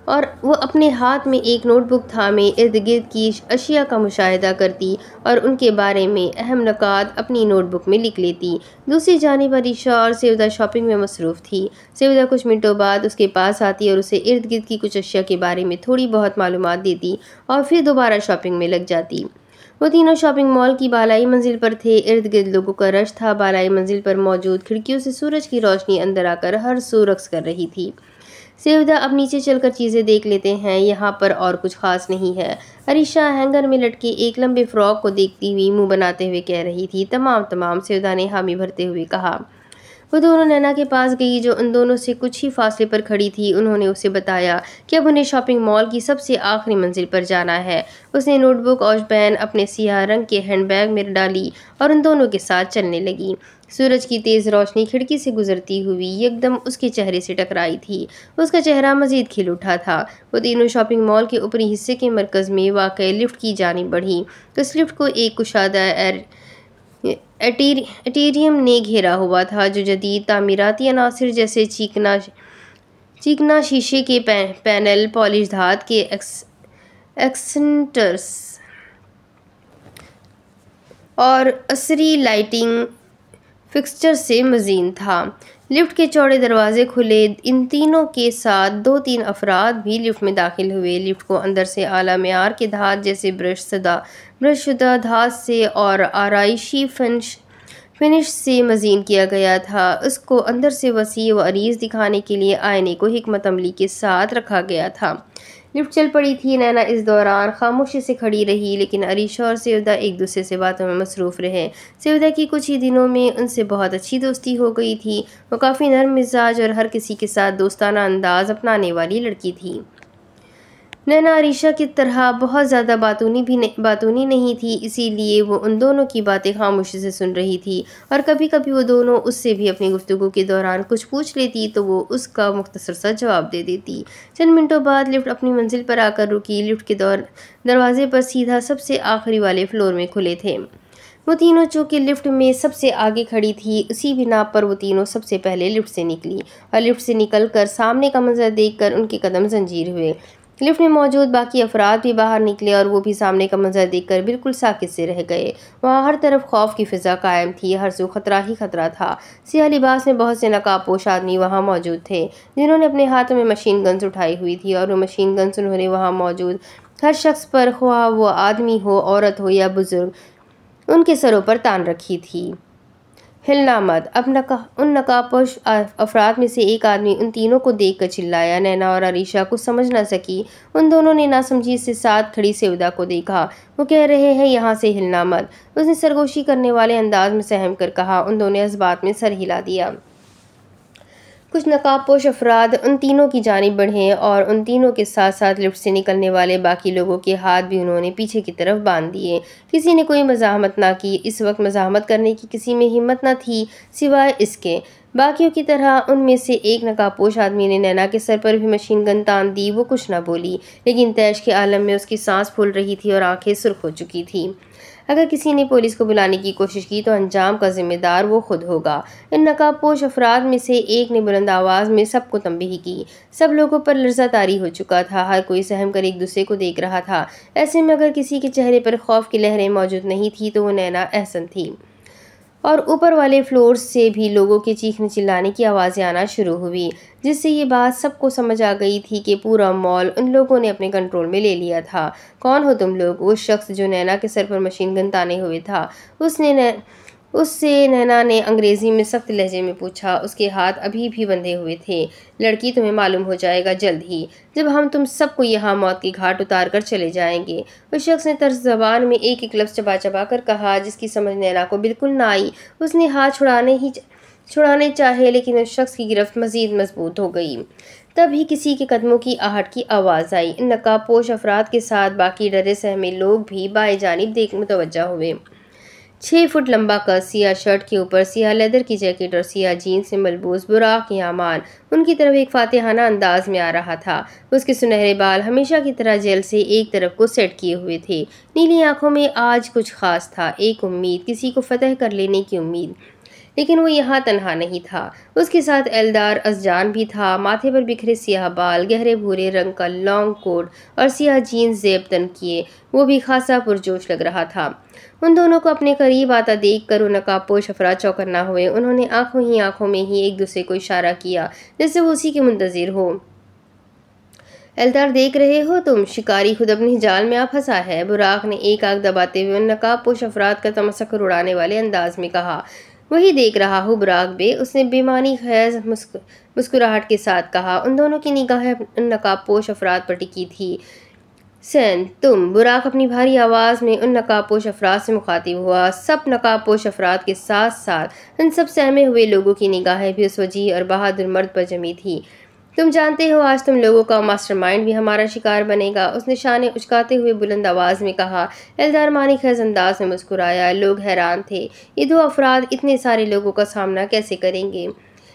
और वो अपने हाथ में एक नोटबुक थामे इर्द गिर्द की अशिया का मुशाहिदा करती और उनके बारे में अहम नकात अपनी नोटबुक में लिख लेती। दूसरी जानब अरीशा और सेवदा शॉपिंग में मसरूफ़ थी। सेवदा कुछ मिनटों बाद उसके पास आती और उसे इर्द गिर्द की कुछ अशिया के बारे में थोड़ी बहुत मालूम देती और फिर दोबारा शॉपिंग में लग जाती। वो तीनों शॉपिंग मॉल की बालाई मंजिल पर थे। इर्द गिर्द लोगों का रश था। बालाई मंजिल पर मौजूद खिड़कियों से सूरज की रोशनी अंदर आकर हर सू रक्स कर रही थी। सेवदा अब नीचे चलकर चीज़ें देख लेते हैं। यहाँ पर और कुछ खास नहीं है। अरिशा हैंगर में लटके एक लंबे फ्रॉक को देखती हुई मुँह बनाते हुए कह रही थी, तमाम तमाम सेवदा ने हामी भरते हुए कहा। वो दोनों नैना के पास गई, जो उन दोनों से कुछ ही फासले पर खड़ी थी, उन्होंने उसे बताया कि अब उन्हें शॉपिंग मॉल की सबसे आखिरी मंजिल पर जाना है। उसने नोटबुक और पेन अपने सियाह रंग के हैंडबैग में डाली और उन दोनों के साथ चलने लगी। सूरज की तेज़ रोशनी खिड़की से गुजरती हुई एकदम उसके चेहरे से टकराई थी। उसका चेहरा मजीद खिल उठा था। वो तीनों शॉपिंग मॉल के ऊपरी हिस्से के मरकज़ में वाक़ लिफ्ट की जानी बढ़ी। उस लिफ्ट को एक कुशादा एर एटीरियम ने घेरा हुआ था जो जदीद तमीराती अनासर जैसे चीकना चीकना शीशे के पै, पैनल पॉलिश धात के एक्स एक्सेंटर्स और असरी लाइटिंग फिक्सचर से मजीन था। लिफ्ट के चौड़े दरवाजे खुले। इन तीनों के साथ दो तीन अफराद भी लिफ्ट में दाखिल हुए। लिफ्ट को अंदर से आला मैार के धात जैसे ब्रश सदा ब्रश शुदा धात से और आरइशी फिनिश फिनिश से मजीन किया गया था। उसको अंदर से वसी व अरीज दिखाने के लिए आयने को हमत अमली के साथ रखा गया था। लिफ्ट चल पड़ी थी नैना इस दौरान खामोशी से खड़ी रही, लेकिन अरीशा और सैदा एक दूसरे से बातों में मसरूफ़ रहे। सैदा की कुछ ही दिनों में उनसे बहुत अच्छी दोस्ती हो गई थी। वो काफ़ी नरम मिजाज और हर किसी के साथ दोस्ताना अंदाज अपनाने वाली लड़की थी। नैना अरीशा की तरह बहुत ज़्यादा बातूनी भी नहीं, बातूनी नहीं थी, इसीलिए वो उन दोनों की बातें खामोशी से सुन रही थी। और कभी कभी वो दोनों उससे भी अपनी गुफ्तु के दौरान कुछ पूछ लेती तो वो उसका मुख्तसर सा जवाब दे देती। चंद मिनटों बाद लिफ्ट अपनी मंजिल पर आकर रुकी। लिफ्ट के दौर, दरवाजे पर सीधा सबसे आखिरी वाले फ्लोर में खुले थे। वो तीनों चूँकि लिफ्ट में सबसे आगे खड़ी थी, उसी बिना पर वो तीनों सबसे पहले लिफ्ट से निकली। और लिफ्ट से निकलकर सामने का मंजर देखकर उनके कदम जंजीर हुए। लिफ्ट में मौजूद बाकी अफराद भी बाहर निकले और वो भी सामने का मंजर देखकर बिल्कुल साकित से रह गए। वहाँ हर तरफ़ खौफ की फिजा कायम थी, हर सू खतरा ही खतरा था। सिया लिबास में बहुत से नकाबपोश आदमी वहाँ मौजूद थे, जिन्होंने अपने हाथों में मशीन गन्स उठाई हुई थी और वो मशीन गन्स उन्होंने वहाँ मौजूद। हर शख्स पर ख्वाह वो आदमी हो, औरत हो या बुज़ुर्ग, उनके सरों पर तान रखी थी। हिलना मत। अब नका, उन नकाबपोश अफराद में से एक आदमी उन तीनों को देख कर चिल्लाया। नैना और अरीशा कुछ समझ ना सकी। उन दोनों ने नासमझी से साथ खड़ी सेवदा को देखा। वो कह रहे हैं, यहाँ से हिलना मत। उसने सरगोशी करने वाले अंदाज में सहम कर कहा। उन दोनों ने इस बात में सर हिला दिया। कुछ नकाबपोश अफराद उन तीनों की जानब बढ़े और उन तीनों के साथ साथ लिफ्ट से निकलने वाले बाकी लोगों के हाथ भी उन्होंने पीछे की तरफ़ बाँध दिए। किसी ने कोई मजामत ना की, इस वक्त मजामत करने की किसी में हिम्मत ना थी, सिवाय इसके। बाकियों की तरह उनमें से एक नकाबपोश आदमी ने नैना के सर पर भी मशीन गन तान दी, वो कुछ ना बोली, लेकिन तैश के आलम में उसकी सांस फूल रही थी और आँखें सुर्ख हो चुकी थी। अगर किसी ने पुलिस को बुलाने की कोशिश की तो अंजाम का जिम्मेदार वो खुद होगा। इन नकाबपोश अफराद में से एक ने बुलंद आवाज़ में सबको तंबी की। सब लोगों पर लर्जा तारी हो चुका था। हर कोई सहम कर एक दूसरे को देख रहा था। ऐसे में अगर किसी के चेहरे पर खौफ की लहरें मौजूद नहीं थी तो वो नैना एहसन थी। और ऊपर वाले फ्लोर से भी लोगों के चीखने चिल्लाने की आवाज़ें आना शुरू हुई, जिससे ये बात सबको समझ आ गई थी कि पूरा मॉल उन लोगों ने अपने कंट्रोल में ले लिया था। कौन हो तुम लोग? वो शख्स जो नैना के सर पर मशीन गन ताने हुए था, उसने उससे नैना ने अंग्रेज़ी में सख्त लहजे में पूछा, उसके हाथ अभी भी बंधे हुए थे। लड़की तुम्हें मालूम हो जाएगा जल्द ही, जब हम तुम सबको यहाँ मौत की घाट उतार कर चले जाएँगे। उस शख्स ने तर्ज जबान में एक एक लफ्ज़ चबा चबा कर कहा, जिसकी समझ नैना को बिल्कुल ना आई। उसने हाथ छुड़ाने ही छुड़ाने चाहे, लेकिन उस शख्स की गिरफ्त मज़ीद मज़बूत हो गई। तभी किसी के कदमों की आहट की आवाज़ आई। नकाबपोश अफराद के साथ बाकी डरे सहमे लोग भी बाएँ जानब देख मुतवजा हुए। छः फुट लंबा कस, सिया शर्ट के ऊपर, सिया लेदर की जैकेट और सिया जीन्स से मलबूस, बुराक यामान उनकी तरफ़ एक फातिहाना अंदाज में आ रहा था। उसके सुनहरे बाल हमेशा की तरह जेल से एक तरफ़ को सेट किए हुए थे। नीली आँखों में आज कुछ खास था, एक उम्मीद, किसी को फतह कर लेने की उम्मीद। लेकिन वो यहाँ तनहा नहीं था। उसके साथ एलदार अजजान भी था। माथे पर बिखरे सियाह बाल, गहरे भूरे रंग का लॉन्ग कोट और सियाह जीन्स जेब तन किए, वो भी खासा पुरजोश लग रहा था। उन दोनों को अपने करीब आता देख कर उन नकाबपोश अफरा चौकर ना हुए। उन्होंने आँखों ही आँखों में ही एक दूसरे को इशारा किया जैसे वो उसी के मुंतज़र हो। एलदार, देख रहे हो तुम? शिकारी खुद अपने जाल में आ फंसा है। बुराक ने एक आग दबाते हुए नकाब पोश अफराद का तमसकर उड़ाने वाले अंदाज में कहा, वही देख रहा हूँ बुराक बे, उसने बेमानी खैज मुस्कुराहट के साथ कहा। उन दोनों की निगाहें नकाब पोश अफराद पर टिकी थी। सैन, तुम बुराक अपनी भारी आवाज़ में उन नकाबपोश अफराद से मुखातिब हुआ। सब नकाबपोश अफराद के साथ साथ उन सब सहमे हुए लोगों की निगाहें भी उस वजी और बहादुर मर्द पर जमी थी। तुम जानते हो, आज तुम लोगों का मास्टरमाइंड भी हमारा शिकार बनेगा। उस निशाने उचकाते हुए बुलंद आवाज़ में कहा, एलदार मानी खैज अंदाज में मुस्कुराया। लोग हैरान थे। ये दो अफराद इतने सारे लोगों का सामना कैसे करेंगे?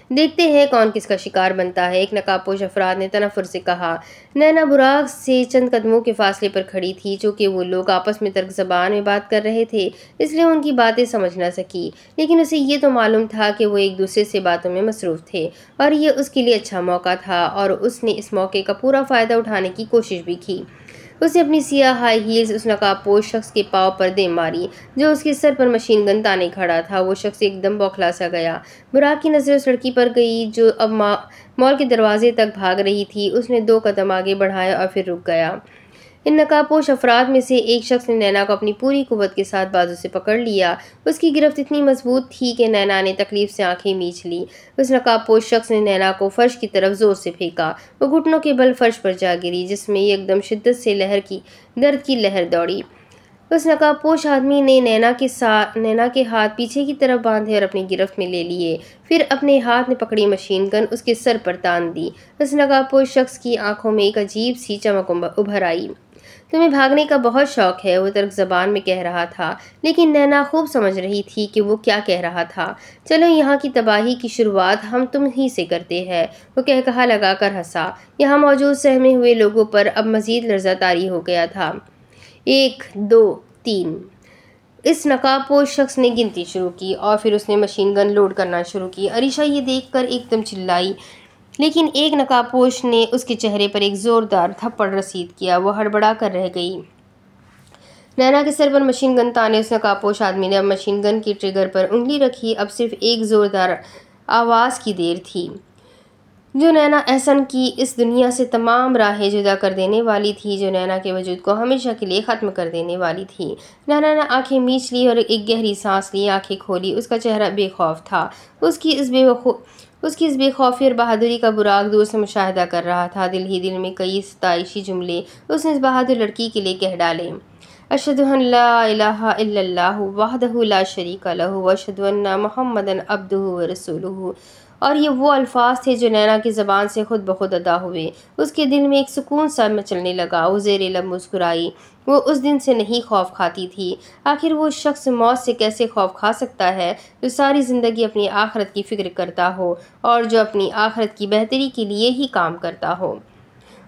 देखते हैं कौन किसका शिकार बनता है। एक नकाबपोश अफराद ने तनफुर से कहा, नैना बुराक से चंद कदमों के फासले पर खड़ी थी चूँकि वो लोग आपस में तर्क जबान में बात कर रहे थे, इसलिए उनकी बातें समझ ना सकी। लेकिन उसे ये तो मालूम था कि वो एक दूसरे से बातों में मसरूफ़ थे, और ये उसके लिए अच्छा मौका था, और उसने इस मौके का पूरा फ़ायदा उठाने की कोशिश भी की। उसने अपनी सिया हाई हील्स उस नकाबपोश शख्स के पाव पर दे मारी, जो उसके सर पर मशीन गन ताने खड़ा था, वो शख्स एकदम बौखला सा गया। बुराक की नज़र उस लड़की पर गई, जो अब मॉल के दरवाजे तक भाग रही थी। उसने दो कदम आगे बढ़ाया और फिर रुक गया। इन नकाबपोश अफराद में से एक शख्स ने नैना को अपनी पूरी कुत के साथ बाजू से पकड़ लिया। उसकी गिरफ्त इतनी मज़बूत थी कि नैना ने तकलीफ़ से आँखें मीच ली। उस नकाबपोश शख्स ने नैना को फर्श की तरफ़ ज़ोर से फेंका। वो घुटनों के बल फर्श पर जा गिरी, जिसमें एकदम शिद्दत से लहर की, दर्द की लहर दौड़ी। उस नकाबपोश आदमी ने नैना के साथ नैना के हाथ पीछे की तरफ़ बांधे और अपनी गिरफ्त में ले लिए। फिर अपने हाथ में पकड़ी मशीन गन उसके सर पर तान दी। उस नकाबपोश शख्स की आँखों में एक अजीब सी चमक उभर आई। तुम्हें भागने का बहुत शौक है, वो तर्क जबान में कह रहा था। लेकिन नैना खूब समझ रही थी कि वो क्या कह रहा था। चलो यहाँ की तबाही की शुरुआत हम तुम ही से करते हैं, वो कह कहा लगाकर हंसा। यहाँ मौजूद सहमे हुए लोगों पर अब मज़ीद लर्जा तारी हो गया था। एक, दो, तीन। इस नकाबपोश शख्स ने गिनती शुरू की और फिर उसने मशीन गन लोड करना शुरू की। अरीशा ये देखकर एकदम चिल्लाई लेकिन एक नकाबपोश ने उसके चेहरे पर एक ज़ोरदार थप्पड़ रसीद किया। वह हड़बड़ा कर रह गई। नैना के सर पर मशीन गन ताने उस नकाबपोश आदमी ने अब मशीन गन की ट्रिगर पर उंगली रखी। अब सिर्फ़ एक ज़ोरदार आवाज़ की देर थी। जो नैना एहसन की इस दुनिया से तमाम राहें जुदा कर देने वाली थी, जो नैना के वजूद को हमेशा के लिए ख़त्म कर देने वाली थी। नैना ने आँखें मीच ली और एक गहरी सांस ली, आँखें खोली। उसका चेहरा बेखौफ था। उसकी इस बेवकूफ़ उसकी इस बेखौफी और बहादुरी का बुराक दूर से मुशाह कर रहा था। दिल ही दिल में कई सतशी जुमले उसने इस बहादुर लड़की के लिए कह डाले। अशद वाहदहू ला शरीक लहू वशदन्ना महमदन अब्दू रसूलू और ये वो अल्फाज थे जो नैना की ज़बान से खुद ब खुद अदा हुए। उसके दिल में एक सुकून सा मचलने लगा, वो जेर लब मुस्कुराई। वो उस दिन से नहीं खौफ खाती थी। आखिर वो शख्स मौत से कैसे खौफ खा सकता है? जो सारी ज़िंदगी अपनी आखरत की फ़िक्र करता हो और जो अपनी आखरत की बेहतरी के लिए ही काम करता हो।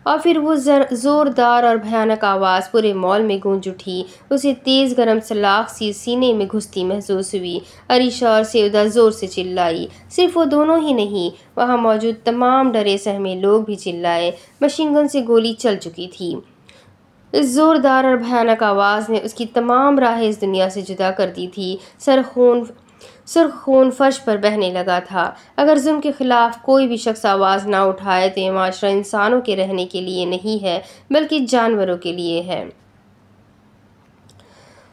और फिर वो ज़ोरदार और भयानक आवाज़ पूरे मॉल में गूंज उठी। उसे तेज़ गर्म सलाख सी सीने में घुसती महसूस हुई। अरीशा और सेवदा ज़ोर से चिल्लाई। सिर्फ़ वो दोनों ही नहीं, वहाँ मौजूद तमाम डरे सहमे लोग भी चिल्लाए। मशीन गन से गोली चल चुकी थी। इस ज़ोरदार और भयानक आवाज़ ने उसकी तमाम राहें इस दुनिया से जुदा कर दी थी। सर खून सुर्ख खून फर्श पर बहने लगा था। अगर जुल्म के ख़िलाफ़ कोई भी शख्स आवाज़ ना उठाए तो ये माशरा इंसानों के रहने के लिए नहीं है, बल्कि जानवरों के लिए है।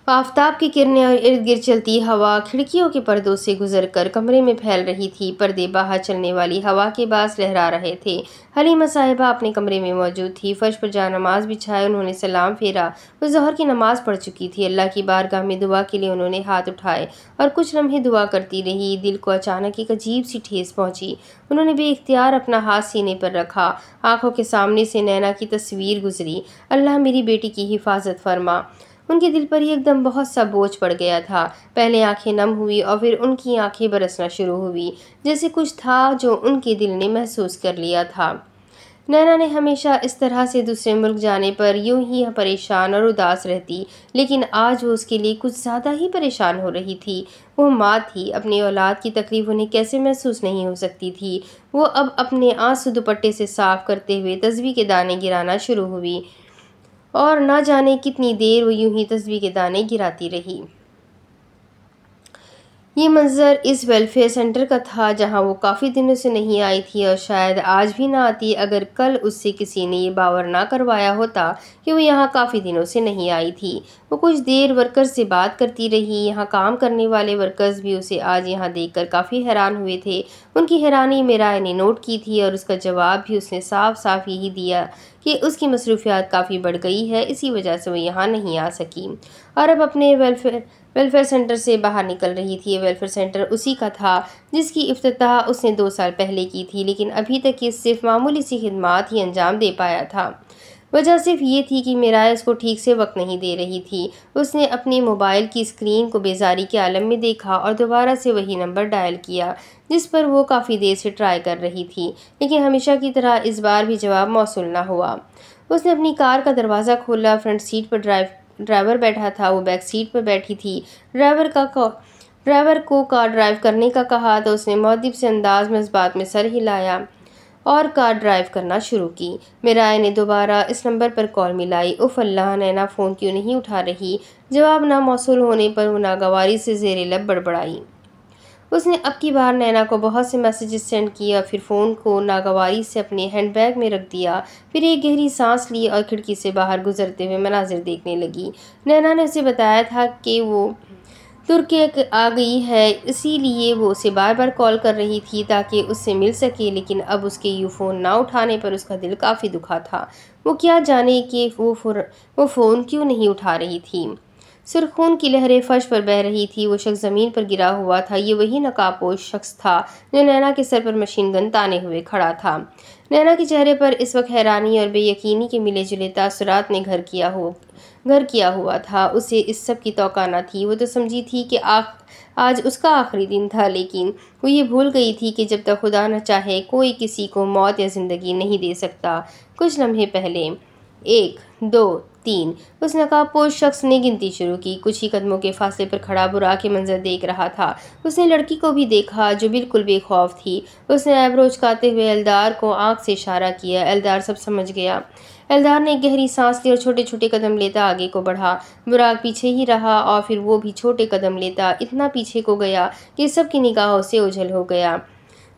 आफ्ताब की किरणें और इर्द गिर्द चलती हवा खिड़कियों के पर्दों से गुजरकर कमरे में फैल रही थी। पर्दे बाहर चलने वाली हवा के बास लहरा रहे थे। हलीमा साहिबा अपने कमरे में मौजूद थी। फर्श पर जा नमाज़ बिछाए उन्होंने सलाम फेरा। वो जहर की नमाज़ पढ़ चुकी थी। अल्लाह की बारगाह में दुआ के लिए उन्होंने हाथ उठाए और कुछ लम्हे दुआ करती रही। दिल को अचानक एक अजीब सी ठेस पहुँची। उन्होंने भी इख्तियार अपना हाथ सीने पर रखा। आँखों के सामने से नैना की तस्वीर गुजरी। अल्लाह मेरी बेटी की हिफाजत फरमा। उनके दिल पर ही एकदम बहुत सा बोझ पड़ गया था। पहले आँखें नम हुई और फिर उनकी आँखें बरसना शुरू हुई, जैसे कुछ था जो उनके दिल ने महसूस कर लिया था। नैना ने हमेशा इस तरह से दूसरे मुल्क जाने पर यूँ ही परेशान और उदास रहती, लेकिन आज वो उसके लिए कुछ ज़्यादा ही परेशान हो रही थी। वो माँ थी, अपनी औलाद की तकलीफ़ उन्हें कैसे महसूस नहीं हो सकती थी। वो अब अपने आँसू दुपट्टे से साफ़ करते हुए तस्वीर के दाने गिराना शुरू हुई। और ना जाने कितनी देर वो यूँ ही तस्वीर के दाने गिराती रही। ये मंज़र इस वेलफेयर सेंटर का था, जहाँ वो काफ़ी दिनों से नहीं आई थी और शायद आज भी ना आती। अगर कल उससे किसी ने ये बावर ना करवाया होता कि वो यहाँ काफ़ी दिनों से नहीं आई थी। वो कुछ देर वर्कर्स से बात करती रही। यहाँ काम करने वाले वर्कर्स भी उसे आज यहाँ देखकर काफ़ी हैरान हुए थे। उनकी हैरानी मेरा ने नोट की थी और उसका जवाब भी उसने साफ़ साफ़ यही दिया। कि उसकी मसरूफियात काफ़ी बढ़ गई है, इसी वजह से वो यहाँ नहीं आ सकी। और अब अपने वेलफेयर वेलफेयर सेंटर से बाहर निकल रही थी। ये वेलफेयर सेंटर उसी का था जिसकी अफ्ताह उसने दो साल पहले की थी, लेकिन अभी तक ये सिर्फ़ मामूली सी खदमात ही अंजाम दे पाया था। वजह सिर्फ़ ये थी कि मेराया उसको ठीक से वक्त नहीं दे रही थी। उसने अपनी मोबाइल की स्क्रीन को बेजारी के आलम में देखा और दोबारा से वही नंबर डायल किया, जिस पर वो काफ़ी देर से ट्राई कर रही थी, लेकिन हमेशा की तरह इस बार भी जवाब मौसू ना हुआ। उसने अपनी कार का दरवाज़ा खोला, फ्रंट सीट पर ड्राइव, ड्राइवर बैठा था, वो बैक सीट पर बैठी थी। ड्राइवर का ड्राइवर को कार ड्राइव करने का कहा तो उसने मौदीब से अंदाज में इस बात में सर हिलाया। और कार ड्राइव करना शुरू की। मेराय ने दोबारा इस नंबर पर कॉल मिलाई। उफ अल्लाह, नैना फ़ोन क्यों नहीं उठा रही? जवाब ना मौसू होने पर वो नागवारी से जेर लब बड़बड़ाई। उसने अब की बार नैना को बहुत से मैसेजेस सेंड किया, फिर फ़ोन को नागवारी से अपने हैंडबैग में रख दिया। फिर एक गहरी सांस ली और खिड़की से बाहर गुजरते हुए मनाजिर देखने लगी। नैना ने उसे बताया था कि वो तुर्की आ गई है इसीलिए वो उसे बार बार कॉल कर रही थी ताकि उससे मिल सके लेकिन अब उसके यू फ़ोन ना उठाने पर उसका दिल काफ़ी दुखा था। वो क्या जाने कि वो फुर, वो फ़ोन क्यों नहीं उठा रही थी? सुरखून की लहरें फर्श पर बह रही थी वो शख्स ज़मीन पर गिरा हुआ था ये वही नकाबपोश शख्स था जो नैना के सर पर मशीन गन ताने हुए खड़ा था। नैना के चेहरे पर इस वक्त हैरानी और बेयकीनी के मिले जुले तासरात ने घर किया हो, घर किया हुआ था। उसे इस सब की तोकाना थी। वो तो समझी थी कि आख, आज उसका आखिरी दिन था, लेकिन वो ये भूल गई थी कि जब तक खुदा न चाहे, कोई किसी को मौत या ज़िंदगी नहीं दे सकता। कुछ लम्हे पहले, एक, दो तीन। उस नकाबपोश शख्स ने गिनती शुरू की। कुछ ही कदमों के फासले पर खड़ा बुरा के मंजर देख रहा था। उसने लड़की को भी देखा, जो बिल्कुल बेखौफ थी। उसने एब्रोज काते हुए एलदार को आँख से इशारा किया। एलदार सब समझ गया। एलदार ने गहरी सांस ली और छोटे छोटे कदम लेता आगे को बढ़ा। बुराक पीछे ही रहा और फिर वो भी छोटे कदम लेता। इतना पीछे को गया कि सबकी निगाहों से उजल हो गया।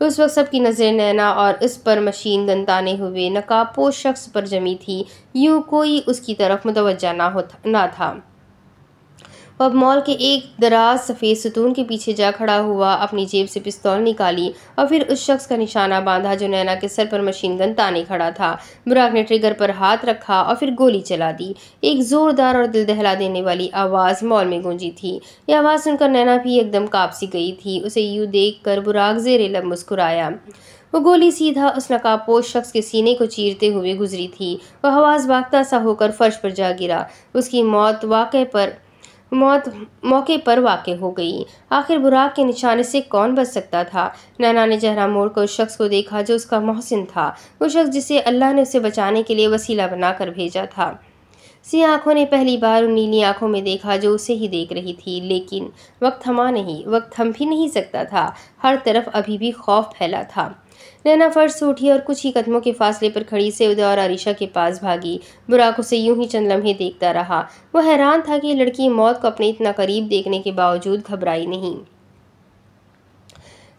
उस वक्त सबकी नज़रें नैना और इस पर मशीन दंताने ताने हुए नकाबपोश शख्स पर जमी थी। यूँ कोई उसकी तरफ़ मुतवजा ना होता ना था। अब मॉल के एक दराज सफ़ेद सतून के पीछे जा खड़ा हुआ, अपनी जेब से पिस्तौल निकाली और फिर उस शख्स का निशाना बांधा जो नैना के सर पर मशीन गन ताने खड़ा था। बुराक ने ट्रिगर पर हाथ रखा और फिर गोली चला दी। एक ज़ोरदार और दिल दहला देने वाली आवाज़ मॉल में गूंजी थी। यह आवाज़ सुनकर नैना भी एकदम कापसी गई थी। उसे यूँ देख कर बुराक जेर लब मुस्कुराया। वो गोली सीधा उस नकाबपोश शख्स के सीने को चीरते हुए गुजरी थी। वह आवाज़ वागता सा होकर फर्श पर जा गिरा। उसकी मौत वाक़े पर मौत मौके पर वाक़ हो गई। आखिर बुराक के निशाने से कौन बच सकता था? नैना ने जहरा मोड़ कर उस शख्स को देखा जो उसका मोहसिन था। वो शख्स जिसे अल्लाह ने उसे बचाने के लिए वसीला बनाकर भेजा था। सी आँखों ने पहली बार उन नीली आँखों में देखा जो उसे ही देख रही थी, लेकिन वक्त थमा नहीं, वक्त थम भी नहीं सकता था। हर तरफ़ अभी भी खौफ फैला था। नैना फर्श से उठी और कुछ ही कदमों के फासले पर खड़ी से उदय और आरिशा के पास भागी। बुराक उसे यूँ ही चंद लम्हे देखता रहा। वह हैरान था कि लड़की मौत को अपने इतना करीब देखने के बावजूद घबराई नहीं।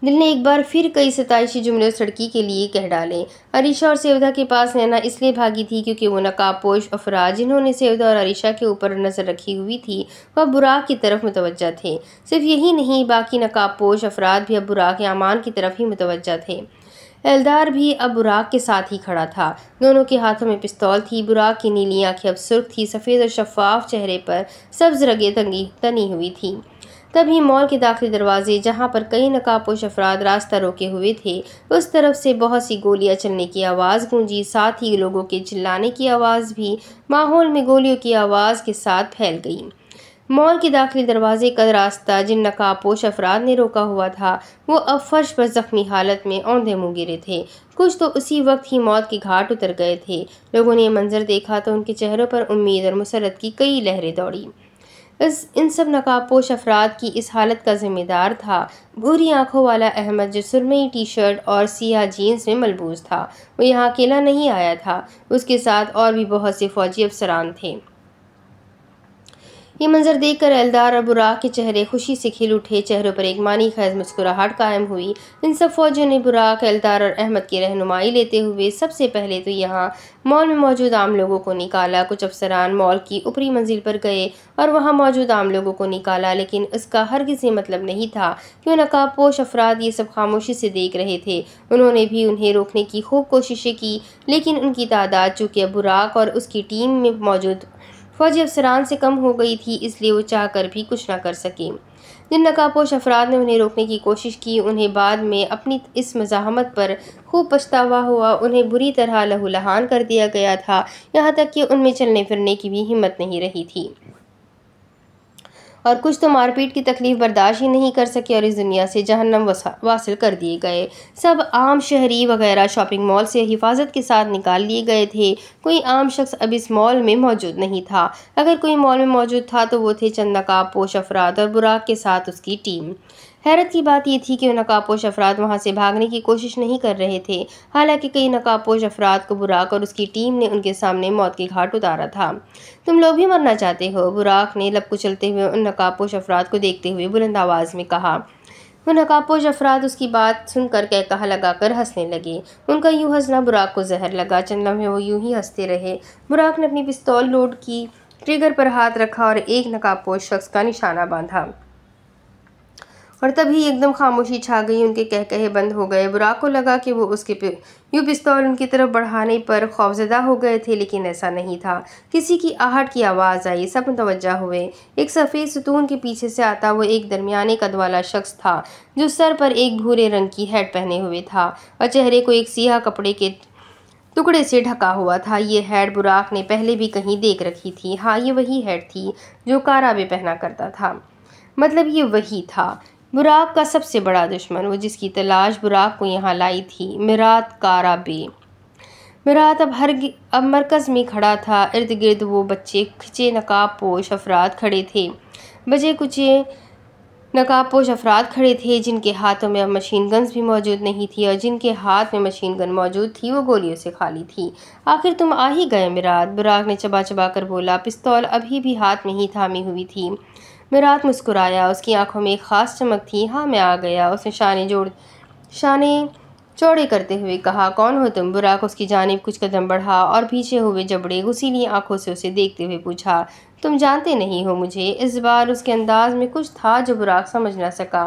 दिल ने एक बार फिर कई सताइशी जुमले उस लड़की के लिए कह डाले। अरीशा और सेवदा के पास नैना इसलिए भागी थी क्योंकि वो नकाबपोश अफराज जिन्होंने सेवदा और अरीशा के ऊपर नज़र रखी हुई थी, वह बुराक की तरफ़ मुतवजा थे। सिर्फ़ यही नहीं, बाकी नकाबपोश अफराद भी अब बुराक अमान की तरफ़ ही मुतवजा थे। एलदार भी अब बुराक के साथ ही खड़ा था। दोनों के हाथों में पिस्तौल थी। बुराक की नीली आँखें अब सुर्ख थी। सफ़ेद और शफाफ चेहरे पर सब्ज रगे तंगी, तनी हुई थी। तभी मॉल के दाखिली दरवाजे, जहाँ पर कई नकाबपोश अफराद रास्ता रोके हुए थे, उस तरफ़ से बहुत सी गोलियाँ चलने की आवाज़ गूंजी। साथ ही लोगों के चिल्लाने की आवाज़ भी माहौल में गोलियों की आवाज़ के साथ फैल गई। मॉल के दाखिली दरवाजे का रास्ता जिन नकाबपोश अफराद ने रोका हुआ था, वो अब फर्श पर जख्मी हालत में औंधे मुँह गिरे थे। कुछ तो उसी वक्त ही मौत के घाट उतर गए थे। लोगों ने यह मंजर देखा तो उनके चेहरों पर उम्मीद और मुसरत की कई लहरें दौड़ी। इस, इन सब नकाबपोश अफराद की इस हालत का जिम्मेदार था। बुरी आँखों वाला अहमद, जो सुरमई टी शर्ट और सियाह जीन्स में मलबूस था, वो यहाँ अकेला नहीं आया था। उसके साथ और भी बहुत से फौजी अफसरान थे। ये मंजर देखकर एलदार और बुराक के चेहरे खुशी से खिल उठे। चेहरों पर एक मानी खैज मुस्कुराहट कायम हुई। इन सब फौजियों ने बुराक, एलदार और अहमद की रहनुमाई लेते हुए सबसे पहले तो यहाँ मॉल में मौजूद आम लोगों को निकाला। कुछ अफसरान मॉल की ऊपरी मंजिल पर गए और वहाँ मौजूद आम लोगों को निकाला, लेकिन इसका हर किसी मतलब नहीं था कि नकाब पोश अफराद ये सब खामोशी से देख रहे थे। उन्होंने भी उन्हें रोकने की खूब कोशिशें की, लेकिन उनकी तादाद, चूँकि बुराक और उसकी टीम में मौजूद फौजी अफसरान से कम हो गई थी, इसलिए वो चाह कर भी कुछ ना कर सके। जिन नकापोश अफराद ने उन्हें रोकने की कोशिश की, उन्हें बाद में अपनी इस मजामत पर खूब पछतावा हुआ, उन्हें बुरी तरह लहूलहान कर दिया गया था। यहाँ तक कि उनमें चलने फिरने की भी हिम्मत नहीं रही थी। और कुछ तो मारपीट की तकलीफ़ बर्दाश्त ही नहीं कर सके और इस दुनिया से जहन्नम वासिल कर दिए गए। सब आम शहरी वगैरह शॉपिंग मॉल से हिफाजत के साथ निकाल लिए गए थे। कोई आम शख्स अब इस मॉल में मौजूद नहीं था। अगर कोई मॉल में मौजूद था तो वो थे चंद नकाब पोश अफराद और बुराक के साथ उसकी टीम। हैरत की बात यह थी कि नकाबपोश अफराद वहाँ से भागने की कोशिश नहीं कर रहे थे। हालाँकि कई नकाबपोश अफराद को बुराक और उसकी टीम ने उनके सामने मौत की घाट उतारा था। तुम लोग भी मरना चाहते हो, बुराक ने लब कुचलते हुए उन नकाबपोश अफराद को देखते हुए बुलंद आवाज़ में कहा। वो नकाबपोश अफराद उसकी बात सुनकर कह कहा लगाकर हंसने लगे। उनका यूँ हंसना बुराक को जहर लगा। चंद लम्हे वो यूँ ही हँसते रहे। बुराक ने अपनी पिस्तौल लोड की ट्रिगर पर हाथ रखा और एक नकाबपोश शख्स का निशाना बांधा। और तभी एकदम खामोशी छा गई, उनके कह कहे बंद हो गए। बुराक को लगा कि वो उसके यूँ पिस्तौल उनकी तरफ़ बढ़ाने पर खौफजदा हो गए थे, लेकिन ऐसा नहीं था। किसी की आहट की आवाज़ आई, सब मुतवजा हुए। एक सफ़ेद सतून के पीछे से आता वो एक दरमियाने कद वाला शख्स था, जो सर पर एक भूरे रंग की हैट पहने हुए था और चेहरे को एक सियाह कपड़े के टुकड़े से ढका हुआ था। ये हैड बुराक ने पहले भी कहीं देख रखी थी। हाँ ये वही हैड थी, जो कारा भी पहना करता था। मतलब ये वही था। बुराक का सबसे बड़ा दुश्मन, वो जिसकी तलाश बुराक को यहाँ लाई थी, मिरात कारा बे। मिरात अब हर अब मरकज़ में खड़ा था। इर्द गिर्द वो बच्चे खिंचे नकाब पोश अफराद खड़े थे। बजे कुचे नकाब पोश अफराद खड़े थे, जिनके हाथों में अब मशीन गन्स भी मौजूद नहीं थी और जिनके हाथ में मशीन गन मौजूद थी, वो गोलियों से खाली थी। आखिर तुम आ ही गए मिरात। बुराक ने चबा चबा कर बोला, पिस्तौल अभी भी हाथ में ही थामी हुई थी। मिरात मुस्कुराया, उसकी आँखों में एक ख़ास चमक थी। हाँ मैं आ गया। उसने शाने जोड़, शाने चौड़े करते हुए कहा, कौन हो तुम? बुराक उसकी जानब कुछ कदम बढ़ा और पीछे हुए जबड़े गुसीली आँखों से उसे देखते हुए पूछा तुम जानते नहीं हो मुझे, इस बार उसके अंदाज में कुछ था जो बुराक समझ ना सका।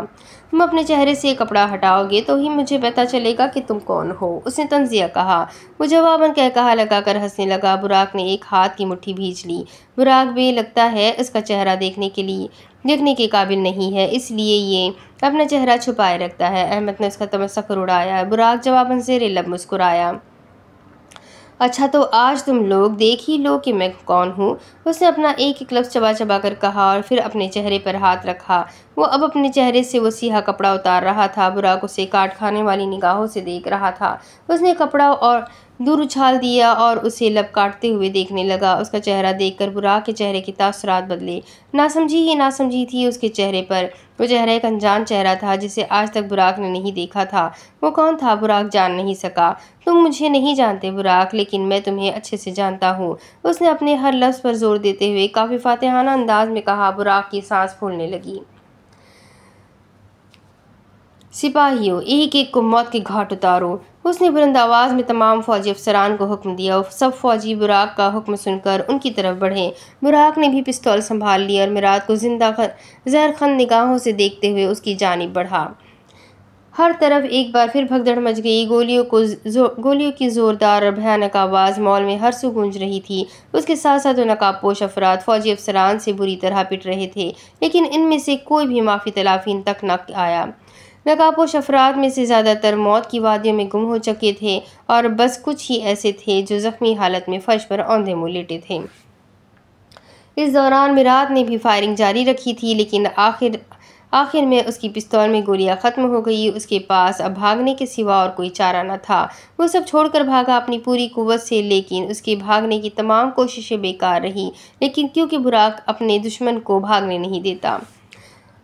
तुम अपने चेहरे से कपड़ा हटाओगे तो ही मुझे पता चलेगा कि तुम कौन हो, उसने तंजिया कहा। वो जवाबन कह कहा लगाकर हंसने लगा बुराक ने एक हाथ की मुट्ठी भींच ली। बुराक भी लगता है इसका चेहरा देखने के लिए, देखने के काबिल नहीं है, इसलिए ये अपना चेहरा छुपाए रखता है। अहमद ने उसका तमस्कर उड़ाया। बुराक जवाबन से रेलब मुस्कुराया। अच्छा तो आज तुम लोग देख ही लो कि मैं कौन हूँ। उसने अपना एक एक लफ्ज़ चबा चबा कर कहा और फिर अपने चेहरे पर हाथ रखा। वो अब अपने चेहरे से वो सीहा कपड़ा उतार रहा था बुराक उसे काट खाने वाली निगाहों से देख रहा था। उसने कपड़ा और दूर उछाल दिया और उसे लब काटते हुए देखने लगा। उसका चेहरा देखकर बुरा के चेहरे के तासरात बदले। नासमझी ही नासमझी थी उसके चेहरे पर। वो चेहरा एक अनजान चेहरा था जिसे आज तक बुराक ने नहीं देखा था। वो कौन था बुराक जान नहीं सका। तुम मुझे नहीं जानते बुराक, लेकिन मैं तुम्हें अच्छे से जानता हूँ। उसने अपने हर लफ्ज़ पर ज़ोर देते हुए काफ़ी फातेहाना अंदाज में कहा, बुराक की सांस फूलने लगी। सिपाहियों एक एक को मौत के घाट उतारो। उसने बुलंद आवाज़ में तमाम फौजी अफसरान को हुक्म दिया और सब फौजी बुराक का हुक्म सुनकर उनकी तरफ़ बढ़े। बुराक ने भी पिस्तौल संभाल लिया और मिरात को ज़िंदा जहर खन निगाहों से देखते हुए उसकी जानब बढ़ा। हर तरफ़ एक बार फिर भगदड़ मच गई। गोलियों को गोलियों की ज़ोरदार और भयानक आवाज़ मॉल में हर सू गूंज रही थी। उसके साथ साथ नकाब पोश अफराद फौजी अफसरान से बुरी तरह पिट रहे थे, लेकिन इनमें से कोई भी माफ़ी तलाफी तक न आया। नकाबपोश अफराद में से ज़्यादातर मौत की वादियों में गुम हो चुके थे और बस कुछ ही ऐसे थे जो ज़ख्मी हालत में फर्श पर औंधे मुँह लेटे थे। इस दौरान मिरात ने भी फायरिंग जारी रखी थी, लेकिन आखिर आखिर में उसकी पिस्तौल में गोलियाँ ख़त्म हो गई। उसके पास अब भागने के सिवा और कोई चारा न था। वो सब छोड़कर भागा अपनी पूरी कुवत से, लेकिन उसके भागने की तमाम कोशिशें बेकार रही, लेकिन क्योंकि बुराक अपने दुश्मन को भागने नहीं देता।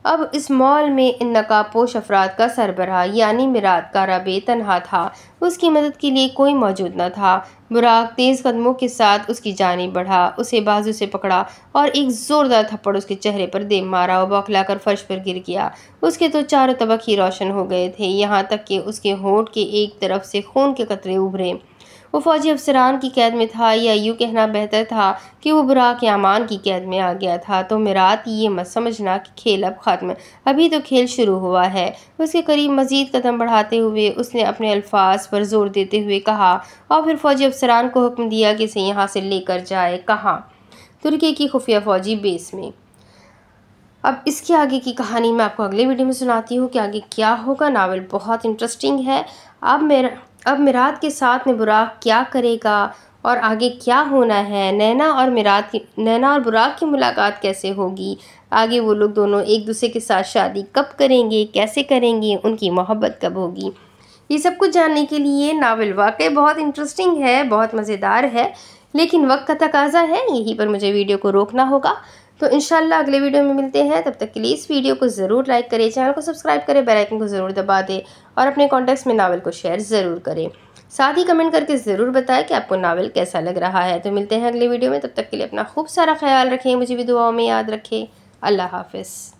अब इस मॉल में इन नकाबपोश अफराद का सरबराह, यानी मिराद का रबे तनहा था। उसकी मदद के लिए कोई मौजूद न था। बुराक तेज़ कदमों के साथ उसकी जानी बढ़ा, उसे बाजू से पकड़ा और एक ज़ोरदार थप्पड़ उसके चेहरे पर दे मारा और बौखलाकर फर्श पर गिर गया। उसके तो चारों तबक ही रोशन हो गए थे, यहाँ तक कि उसके होंठ के एक तरफ़ से खून के कतरे उभरे। वो फौजी अफसरान की कैद में था या यूँ कहना बेहतर था कि वो बुराक यामान की कैद में आ गया था। तो मेरात, ये मत समझना कि खेल अब ख़त्म, अभी तो खेल शुरू हुआ है। उसके करीब मज़ीद कदम बढ़ाते हुए उसने अपने अल्फाज पर ज़ोर देते हुए कहा और फिर फौजी अफसरान को हुक्म दिया कि इसे यहाँ से लेकर जाए। कहाँ, तुर्की की खुफिया फौजी बेस में। अब इसके आगे की कहानी मैं आपको अगले वीडियो में सुनाती हूँ कि आगे क्या होगा। नावल बहुत इंटरेस्टिंग है। अब मेरा अब मिराद के साथ में बुराक क्या करेगा और आगे क्या होना है? नैना और मिराद की नैना और बुराक की मुलाकात कैसे होगी? आगे वो लोग दोनों एक दूसरे के साथ शादी कब करेंगे? कैसे करेंगे? उनकी मोहब्बत कब होगी? ये सब कुछ जानने के लिए नावल वाकई बहुत इंटरेस्टिंग है, बहुत मज़ेदार है, लेकिन वक्त का तकाजा है, यहीं पर मुझे वीडियो को रोकना होगा। तो इन अगले वीडियो में मिलते हैं। तब तक के लिए इस वीडियो को ज़रूर लाइक करें, चैनल को सब्सक्राइब करें बेलाइकन को ज़रूर दबा दें और अपने कॉन्टेक्ट में नावल को शेयर ज़रूर करें। साथ ही कमेंट करके ज़रूर बताएँ कि आपको नावल कैसा लग रहा है। तो मिलते हैं अगले वीडियो में। तब तक के लिए अपना खूब सारा ख्याल रखें, मुझे भी दुआओं में याद रखें। अल्लाह हाफिज़।